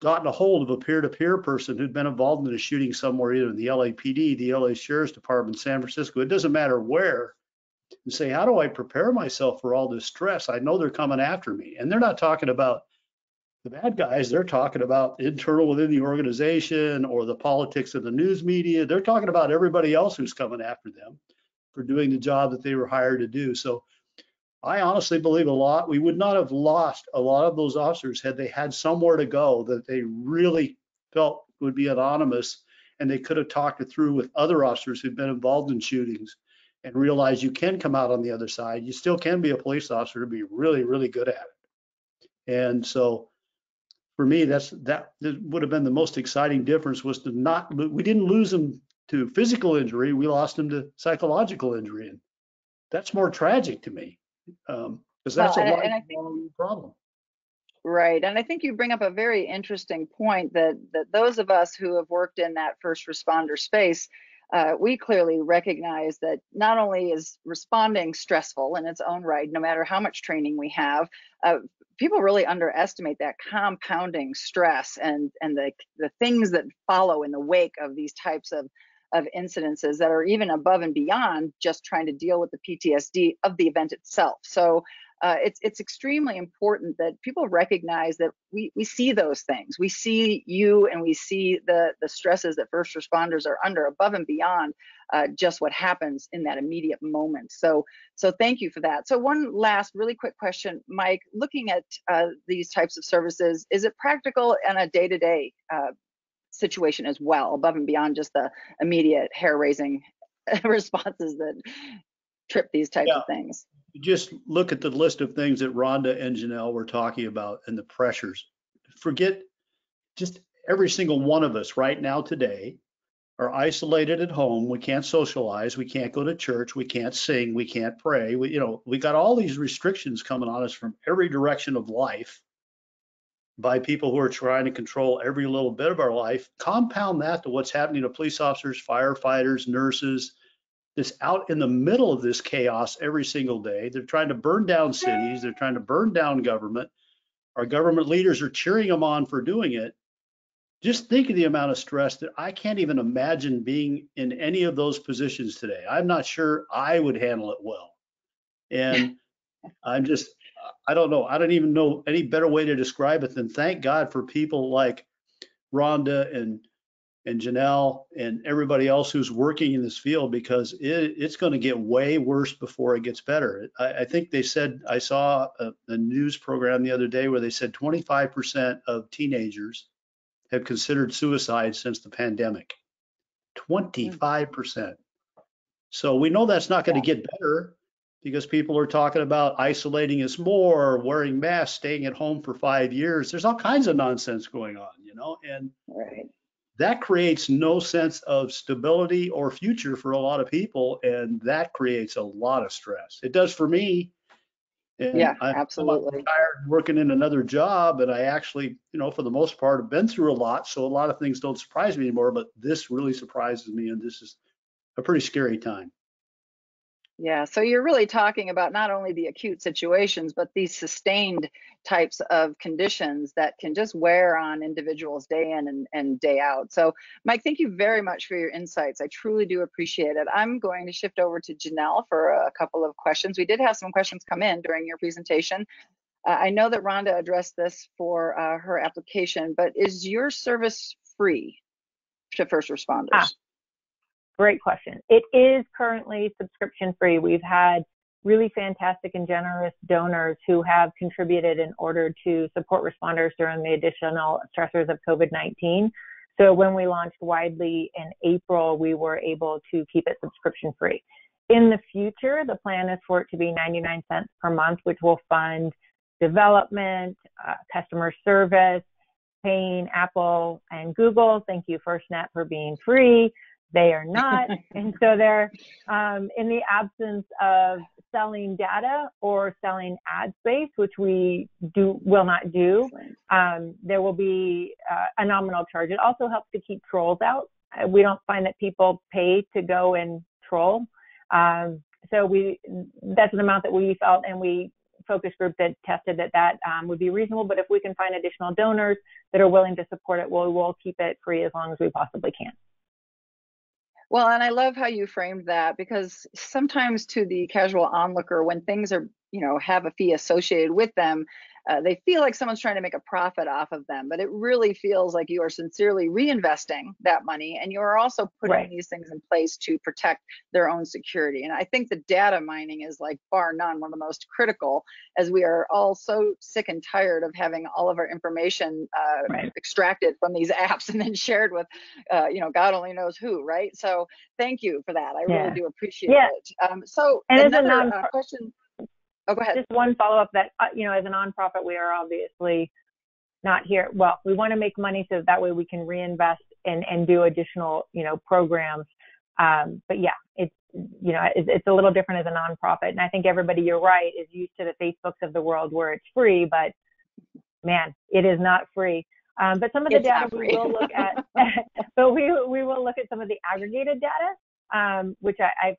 gotten a hold of a peer-to-peer person who'd been involved in a shooting somewhere, either in the LAPD, the LA Sheriff's Department, San Francisco. It doesn't matter where, and say, how do I prepare myself for all this stress? I know they're coming after me, and they're not talking about the bad guys. They're talking about internal within the organization or the politics of the news media. They're talking about everybody else who's coming after them for doing the job that they were hired to do. So I honestly believe a lot. We would not have lost a lot of those officers had they had somewhere to go that they really felt would be anonymous and they could have talked it through with other officers who'd been involved in shootings and realize you can come out on the other side. You still can be a police officer to be really, really good at it. And so for me, that's that, that would have been the most exciting difference was to not we didn't lose them to physical injury, we lost them to psychological injury, and that's more tragic to me because um, that's well, a lifelong problem. Right, and I think you bring up a very interesting point that that those of us who have worked in that first responder space, uh, we clearly recognize that not only is responding stressful in its own right, no matter how much training we have, uh, people really underestimate that compounding stress and and the the things that follow in the wake of these types of of incidences that are even above and beyond just trying to deal with the PTSD of the event itself. So uh, it's it's extremely important that people recognize that we we see those things. We see you and we see the the stresses that first responders are under above and beyond uh, just what happens in that immediate moment. So so thank you for that. So one last really quick question, Mike. Looking at uh, these types of services, is it practical in a day-to-day uh, situation as well, above and beyond just the immediate hair-raising responses that trip these types yeah. of things? just look at the list of things that Rhonda and Janell were talking about and the pressures. Forget just every single one of us right now today are isolated at home. We can't socialize. We can't go to church. We can't sing. We can't pray. We, you know, we got all these restrictions coming on us from every direction of life by people who are trying to control every little bit of our life. Compound that to what's happening to police officers, firefighters, nurses, this out in the middle of this chaos every single day. They're trying to burn down cities. They're trying to burn down government. Our government leaders are cheering them on for doing it. Just think of the amount of stress that I can't even imagine being in any of those positions today. I'm not sure I would handle it well. And I'm just, I don't know. I don't even know any better way to describe it than thank God for people like Rhonda and and Janell and everybody else who's working in this field because it, it's going to get way worse before it gets better. I, I think they said, I saw a, a, news program the other day where they said 25% of teenagers have considered suicide since the pandemic. Hmm. 25%. So we know that's not going to get better because people are talking about isolating us more, wearing masks, staying at home for five years. There's all kinds of nonsense going on, you know, and right. that creates no sense of stability or future for a lot of people and that creates a lot of stress. It does for me. And yeah I'm, absolutely. I'm tired working in another job and i actually you know for the most part have been through a lot so a lot of things don't surprise me anymore but this really surprises me and this is a pretty scary time yeah, so you're really talking about not only the acute situations, but these sustained types of conditions that can just wear on individuals day in and, and day out. So, Mike, thank you very much for your insights. I truly do appreciate it. I'm going to shift over to Janell for a couple of questions. We did have some questions come in during your presentation. Uh, I know that Rhonda addressed this for uh, her application, but is your service free to first responders? Ah great question. It is currently subscription free. We've had really fantastic and generous donors who have contributed in order to support responders during the additional stressors of COVID 19. So when we launched widely in April, we were able to keep it subscription free. In the future, the plan is for it to be 99 cents per month, which will fund development, uh, customer service, paying Apple and Google. Thank you, FirstNet, for being free. They are not. and so they're um, in the absence of selling data or selling ad space, which we do will not do. Um, there will be uh, a nominal charge. It also helps to keep trolls out. Uh, we don't find that people pay to go and troll. Um, so we that's an amount that we felt and we focus group that tested that that um, would be reasonable. But if we can find additional donors that are willing to support it, we'll, we'll keep it free as long as we possibly can. Well, and I love how you framed that because sometimes to the casual onlooker, when things are, you know, have a fee associated with them, uh, they feel like someone's trying to make a profit off of them, but it really feels like you are sincerely reinvesting that money and you are also putting right. these things in place to protect their own security. And I think the data mining is like bar none one of the most critical as we are all so sick and tired of having all of our information uh, right. extracted from these apps and then shared with, uh, you know, God only knows who, right? So thank you for that. I yeah. really do appreciate yeah. it. Um, so and another uh, question Oh, go ahead. Just one follow up that, uh, you know, as a nonprofit, we are obviously not here. Well, we want to make money so that way we can reinvest and, and do additional, you know, programs. Um, but yeah, it's, you know, it's, it's a little different as a nonprofit. And I think everybody, you're right, is used to the Facebooks of the world where it's free, but man, it is not free. Um, but some of the it's data we will look at, but we, we will look at some of the aggregated data, um, which I, I've uh,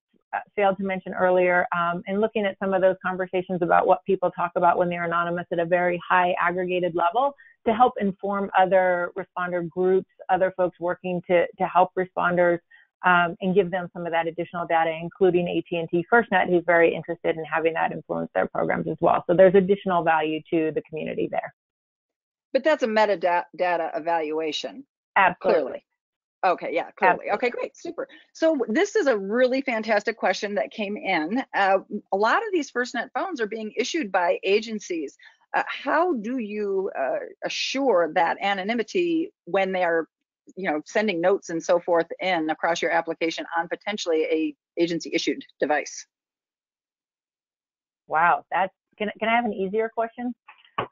failed to mention earlier, um, and looking at some of those conversations about what people talk about when they're anonymous at a very high aggregated level to help inform other responder groups, other folks working to, to help responders um, and give them some of that additional data, including AT&T FirstNet, who's very interested in having that influence their programs as well. So there's additional value to the community there. But that's a metadata evaluation. Absolutely. Clearly. Okay, yeah, clearly. Absolutely. Okay, great, super. So this is a really fantastic question that came in. Uh, a lot of these FirstNet phones are being issued by agencies. Uh, how do you uh, assure that anonymity when they are, you know, sending notes and so forth in across your application on potentially a agency issued device? Wow, that's can can I have an easier question?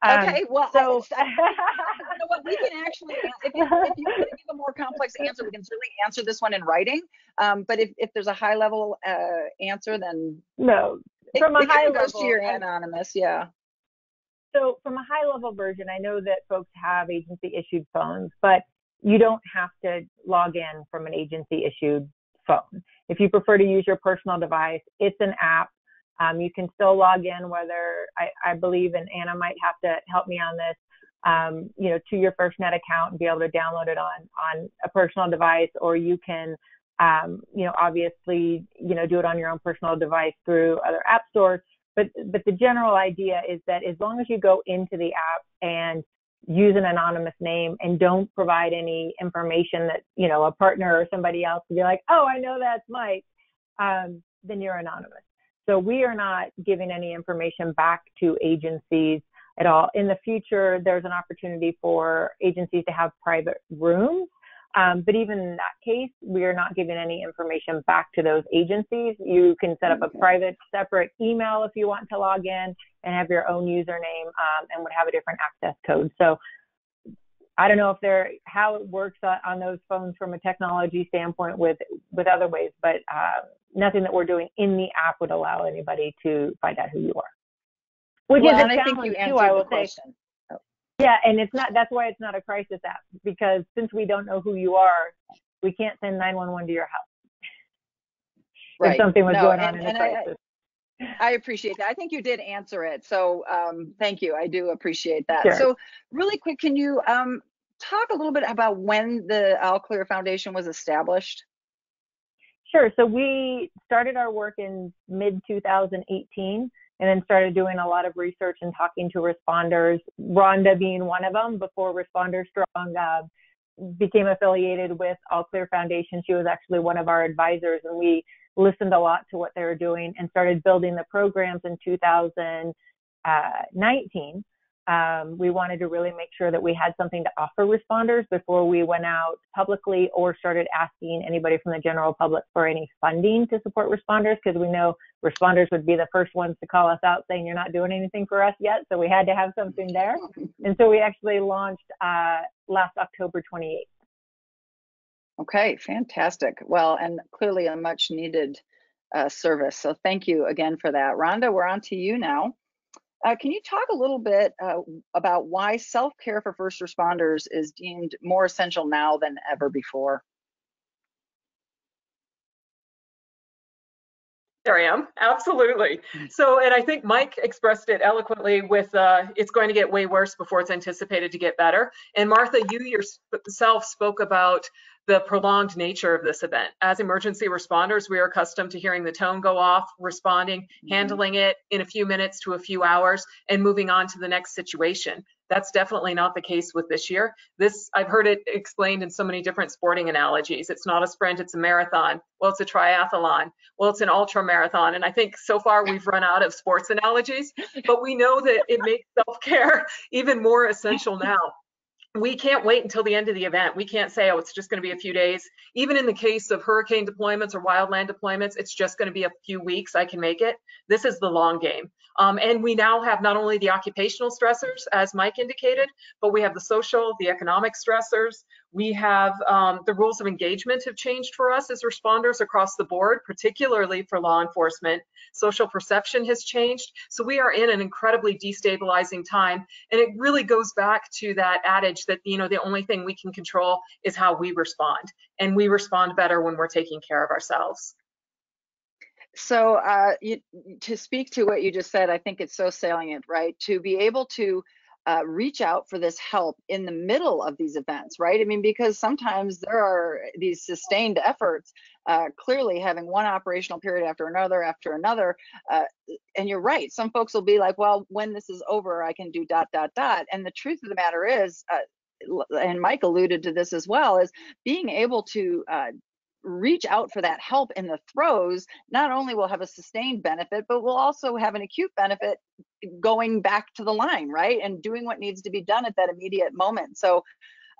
Um, okay, well, so you know what? We can actually, if you, if you give a more complex answer, we can certainly answer this one in writing. Um, but if, if there's a high level uh, answer, then no. From it, a high level, goes to your anonymous, yeah. So from a high level version, I know that folks have agency issued phones, but you don't have to log in from an agency issued phone. If you prefer to use your personal device, it's an app um, you can still log in, whether I, I, believe, and Anna might have to help me on this, um, you know, to your FirstNet account and be able to download it on on a personal device, or you can, um, you know, obviously, you know, do it on your own personal device through other app stores. But but the general idea is that as long as you go into the app and use an anonymous name and don't provide any information that you know a partner or somebody else to be like, oh, I know that's Mike, um, then you're anonymous. So we are not giving any information back to agencies at all. In the future, there's an opportunity for agencies to have private rooms. Um, but even in that case, we are not giving any information back to those agencies. You can set up a private, separate email if you want to log in and have your own username um, and would have a different access code. So I don't know if they're how it works on those phones from a technology standpoint with with other ways, but uh, nothing that we're doing in the app would allow anybody to find out who you are. Which well, is a challenge too, I will say. Oh. Yeah, and it's not. That's why it's not a crisis app because since we don't know who you are, we can't send 911 to your house. Right. If something was no, going and, on in a crisis. I, I appreciate that. I think you did answer it. So um, thank you. I do appreciate that. Sure. So really quick, can you um, talk a little bit about when the All Clear Foundation was established? Sure. So we started our work in mid 2018 and then started doing a lot of research and talking to responders, Rhonda being one of them before Responder Strong. Uh, became affiliated with All Clear Foundation. She was actually one of our advisors, and we listened a lot to what they were doing and started building the programs in 2019 um, we wanted to really make sure that we had something to offer responders before we went out publicly or started asking anybody from the general public for any funding to support responders because we know responders would be the first ones to call us out saying you're not doing anything for us yet. So we had to have something there. And so we actually launched uh, last October 28th. Okay, fantastic. Well, and clearly a much needed uh, service. So thank you again for that. Rhonda, we're on to you now. Uh, can you talk a little bit uh, about why self-care for first responders is deemed more essential now than ever before? There I am, absolutely. So, and I think Mike expressed it eloquently with uh, it's going to get way worse before it's anticipated to get better. And Martha, you yourself spoke about the prolonged nature of this event. As emergency responders, we are accustomed to hearing the tone go off, responding, mm-hmm. handling it in a few minutes to a few hours, and moving on to the next situation. That's definitely not the case with this year. This, I've heard it explained in so many different sporting analogies. It's not a sprint, it's a marathon. Well, it's a triathlon. Well, it's an ultra marathon. And I think so far we've run out of sports analogies, but we know that it makes self-care even more essential now we can't wait until the end of the event. We can't say, oh, it's just going to be a few days. Even in the case of hurricane deployments or wildland deployments, it's just going to be a few weeks. I can make it. This is the long game. Um, and we now have not only the occupational stressors, as Mike indicated, but we have the social, the economic stressors. We have um, the rules of engagement have changed for us as responders across the board, particularly for law enforcement. Social perception has changed. So we are in an incredibly destabilizing time. And it really goes back to that adage that, you know, the only thing we can control is how we respond. And we respond better when we're taking care of ourselves. So uh, you, to speak to what you just said, I think it's so salient, right? To be able to uh, reach out for this help in the middle of these events, right? I mean, because sometimes there are these sustained efforts, uh, clearly having one operational period after another after another. Uh, and you're right, some folks will be like, well, when this is over, I can do dot, dot, dot. And the truth of the matter is, uh, and Mike alluded to this as well, is being able to uh, reach out for that help in the throes not only will have a sustained benefit but will also have an acute benefit going back to the line right and doing what needs to be done at that immediate moment. So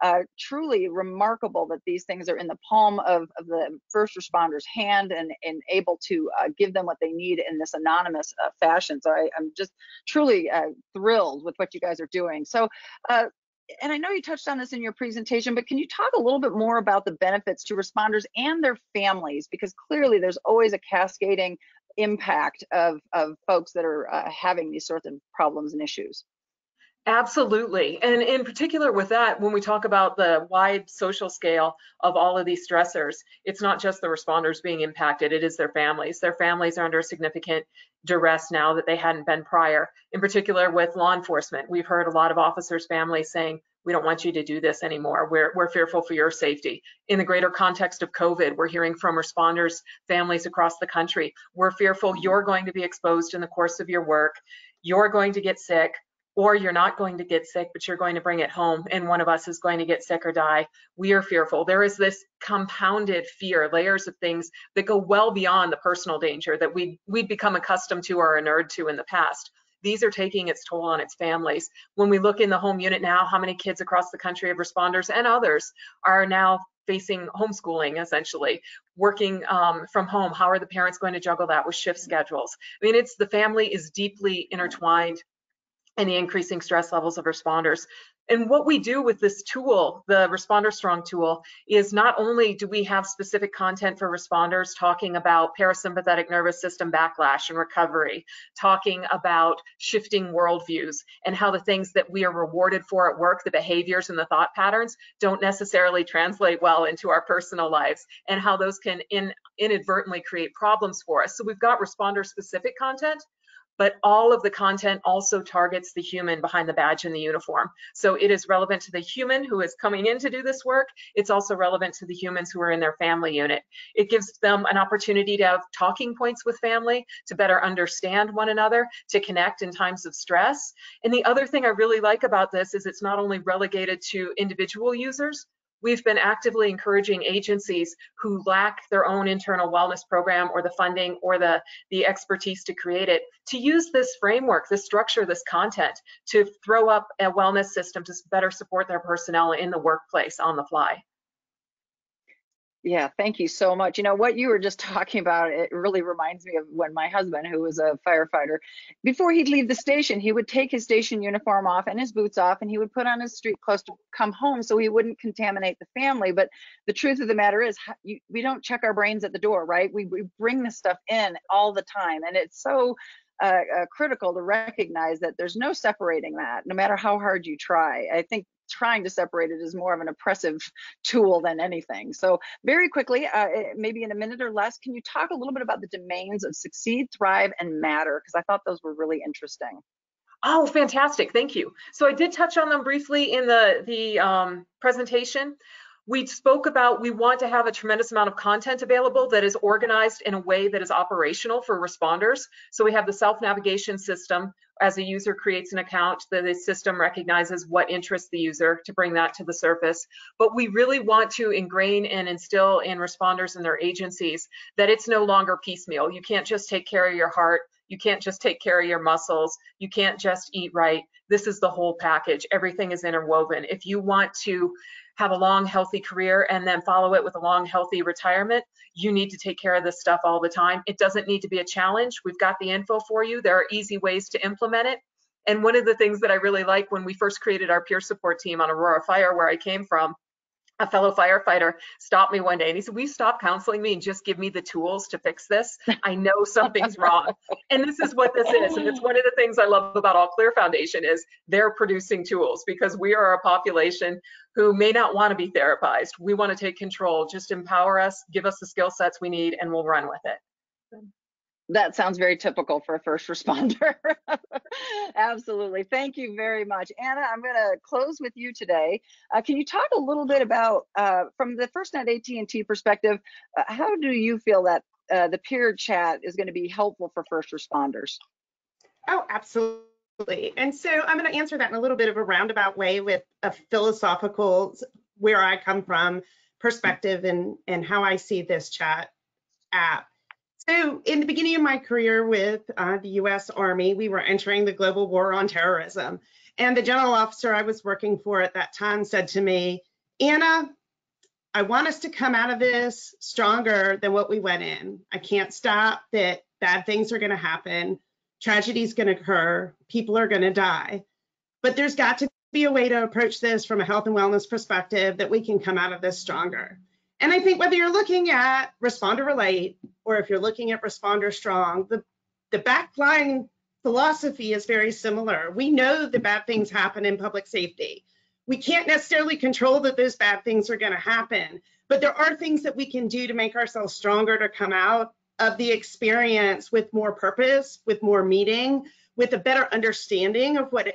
uh, truly remarkable that these things are in the palm of, of the first responders hand and, and able to uh, give them what they need in this anonymous uh, fashion. So I, am just truly uh, thrilled with what you guys are doing. So uh, and I know you touched on this in your presentation, but can you talk a little bit more about the benefits to responders and their families? Because clearly there's always a cascading impact of, of folks that are uh, having these sorts of problems and issues. Absolutely. And in particular with that, when we talk about the wide social scale of all of these stressors, it's not just the responders being impacted, it is their families. Their families are under significant duress now that they hadn't been prior. In particular with law enforcement, we've heard a lot of officers' families saying, we don't want you to do this anymore. We're, we're fearful for your safety. In the greater context of COVID, we're hearing from responders, families across the country. We're fearful you're going to be exposed in the course of your work. You're going to get sick or you're not going to get sick, but you're going to bring it home and one of us is going to get sick or die. We are fearful. There is this compounded fear, layers of things that go well beyond the personal danger that we we'd become accustomed to or inured to in the past. These are taking its toll on its families. When we look in the home unit now, how many kids across the country of responders and others are now facing homeschooling essentially working um, from home how are the parents going to juggle that with shift schedules i mean it's the family is deeply intertwined and the increasing stress levels of responders. And what we do with this tool, the Responder Strong tool, is not only do we have specific content for responders talking about parasympathetic nervous system backlash and recovery, talking about shifting worldviews and how the things that we are rewarded for at work, the behaviors and the thought patterns, don't necessarily translate well into our personal lives and how those can in, inadvertently create problems for us. So we've got responder specific content, but all of the content also targets the human behind the badge and the uniform. So it is relevant to the human who is coming in to do this work. It's also relevant to the humans who are in their family unit. It gives them an opportunity to have talking points with family, to better understand one another, to connect in times of stress. And the other thing I really like about this is it's not only relegated to individual users, we've been actively encouraging agencies who lack their own internal wellness program or the funding or the, the expertise to create it to use this framework, this structure, this content to throw up a wellness system to better support their personnel in the workplace on the fly. Yeah, thank you so much. You know, what you were just talking about, it really reminds me of when my husband, who was a firefighter, before he'd leave the station, he would take his station uniform off and his boots off, and he would put on his street clothes to come home so he wouldn't contaminate the family. But the truth of the matter is, we don't check our brains at the door, right? We, we bring this stuff in all the time, and it's so uh, uh, critical to recognize that there's no separating that, no matter how hard you try. I think trying to separate it is more of an oppressive tool than anything. So very quickly, uh, eh, maybe in a minute or less, can you talk a little bit about the domains of succeed, thrive, and matter? Because I thought those were really interesting. Oh, fantastic. Thank you. So I did touch on them briefly in the, the um, presentation we spoke about we want to have a tremendous amount of content available that is organized in a way that is operational for responders. So we have the self-navigation system. As a user creates an account, the system recognizes what interests the user to bring that to the surface. But we really want to ingrain and instill in responders and their agencies that it's no longer piecemeal. You can't just take care of your heart. You can't just take care of your muscles. You can't just eat right. This is the whole package. Everything is interwoven. If you want to have a long, healthy career and then follow it with a long, healthy retirement, you need to take care of this stuff all the time. It doesn't need to be a challenge. We've got the info for you. There are easy ways to implement it. And one of the things that I really like when we first created our peer support team on Aurora Fire, where I came from, a fellow firefighter stopped me one day and he said, "We stop counseling me and just give me the tools to fix this. I know something's wrong." And this is what this is. And it's one of the things I love about All Clear Foundation is they're producing tools because we are a population who may not want to be therapized. We want to take control. Just empower us, give us the skill sets we need, and we'll run with it that sounds very typical for a first responder. Absolutely. Thank you very much. Anna, I'm going to close with you today. Uh, can you talk a little bit about, uh, from the FirstNet AT&T perspective, uh, how do you feel that uh, the peer chat is going to be helpful for first responders? Oh, absolutely. And so I'm going to answer that in a little bit of a roundabout way with a philosophical, where I come from perspective and, and how I see this chat app. So, in the beginning of my career with uh, the US Army, we were entering the global war on terrorism. And the general officer I was working for at that time said to me, Anna, I want us to come out of this stronger than what we went in. I can't stop that bad things are going to happen, tragedy is going to occur, people are going to die. But there's got to be a way to approach this from a health and wellness perspective that we can come out of this stronger. And I think whether you're looking at responder relate or if you're looking at responder strong, the, the backline philosophy is very similar. We know that bad things happen in public safety. We can't necessarily control that those bad things are going to happen, but there are things that we can do to make ourselves stronger to come out of the experience with more purpose, with more meaning, with a better understanding of what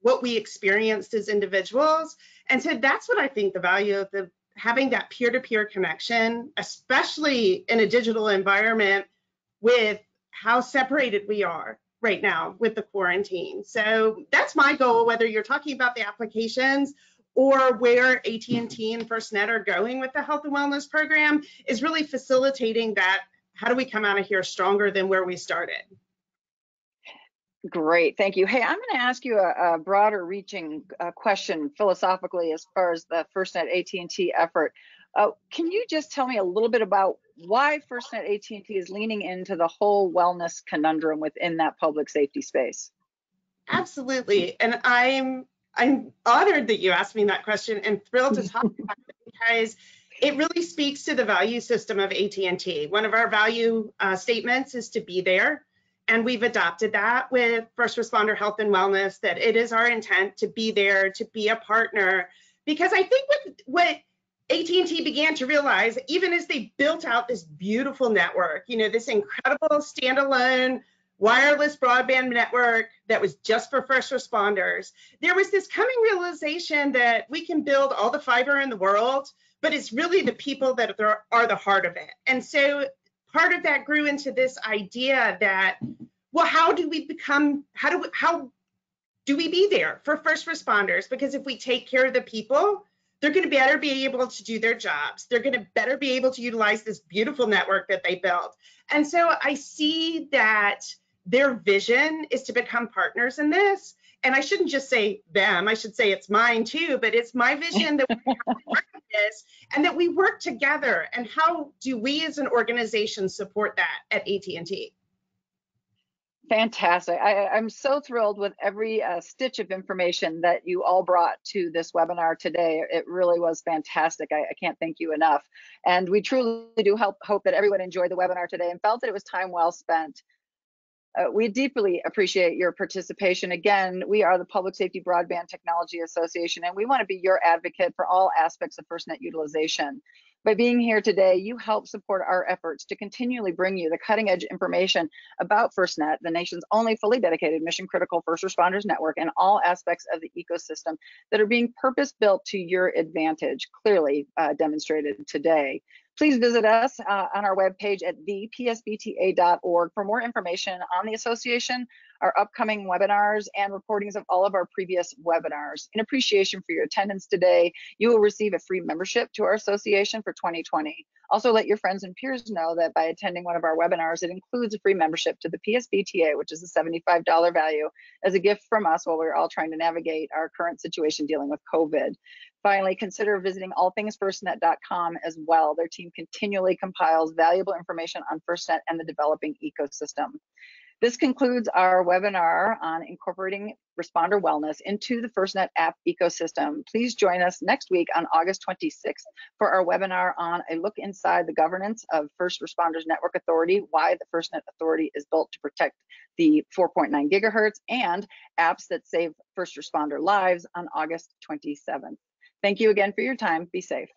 what we experienced as individuals. And so that's what I think the value of the having that peer-to-peer connection, especially in a digital environment with how separated we are right now with the quarantine. So that's my goal, whether you're talking about the applications or where AT&T and FirstNet are going with the health and wellness program is really facilitating that. How do we come out of here stronger than where we started? Great, thank you. Hey, I'm going to ask you a, a broader reaching uh, question philosophically as far as the FirstNet AT&T effort. Uh, can you just tell me a little bit about why FirstNet AT&T is leaning into the whole wellness conundrum within that public safety space? Absolutely, and I'm I'm honored that you asked me that question and thrilled to talk about it because it really speaks to the value system of AT&T. One of our value uh, statements is to be there and we've adopted that with first responder health and wellness that it is our intent to be there to be a partner. Because i think with what AT&T began to realize even as they built out this beautiful network you know this incredible standalone wireless broadband network that was just for first responders there was this coming realization that we can build all the fiber in the world but it's really the people that are the heart of it. And so part of that grew into this idea that, well, how do we become, how do we, how do we be there for first responders? Because if we take care of the people, they're going to better be able to do their jobs. They're going to better be able to utilize this beautiful network that they built. And so I see that their vision is to become partners in this. And I shouldn't just say them, I should say it's mine too, but it's my vision that we work this and that we work together. And how do we as an organization support that at AT&T? Fantastic. I, I'm so thrilled with every uh, stitch of information that you all brought to this webinar today. It really was fantastic. I, I can't thank you enough. And we truly do help, hope that everyone enjoyed the webinar today and felt that it was time well spent. Uh, we deeply appreciate your participation. Again, we are the Public Safety Broadband Technology Association, and we want to be your advocate for all aspects of FirstNet utilization. By being here today, you help support our efforts to continually bring you the cutting edge information about FirstNet, the nation's only fully dedicated mission critical first responders network, and all aspects of the ecosystem that are being purpose built to your advantage, clearly uh, demonstrated today. Please visit us uh, on our webpage at thepsbta.org for more information on the association, our upcoming webinars, and recordings of all of our previous webinars. In appreciation for your attendance today, you will receive a free membership to our association for 2020. Also, let your friends and peers know that by attending one of our webinars, it includes a free membership to the PSBTA, which is a $75 value, as a gift from us while we're all trying to navigate our current situation dealing with COVID. Finally, consider visiting allthingsfirstnet.com as well. Their team continually compiles valuable information on FirstNet and the developing ecosystem. This concludes our webinar on incorporating responder wellness into the FirstNet app ecosystem. Please join us next week on August 26th for our webinar on a look inside the governance of First Responders Network Authority, why the FirstNet Authority is built to protect the 4.9 gigahertz and apps that save first responder lives on August 27th. Thank you again for your time. Be safe.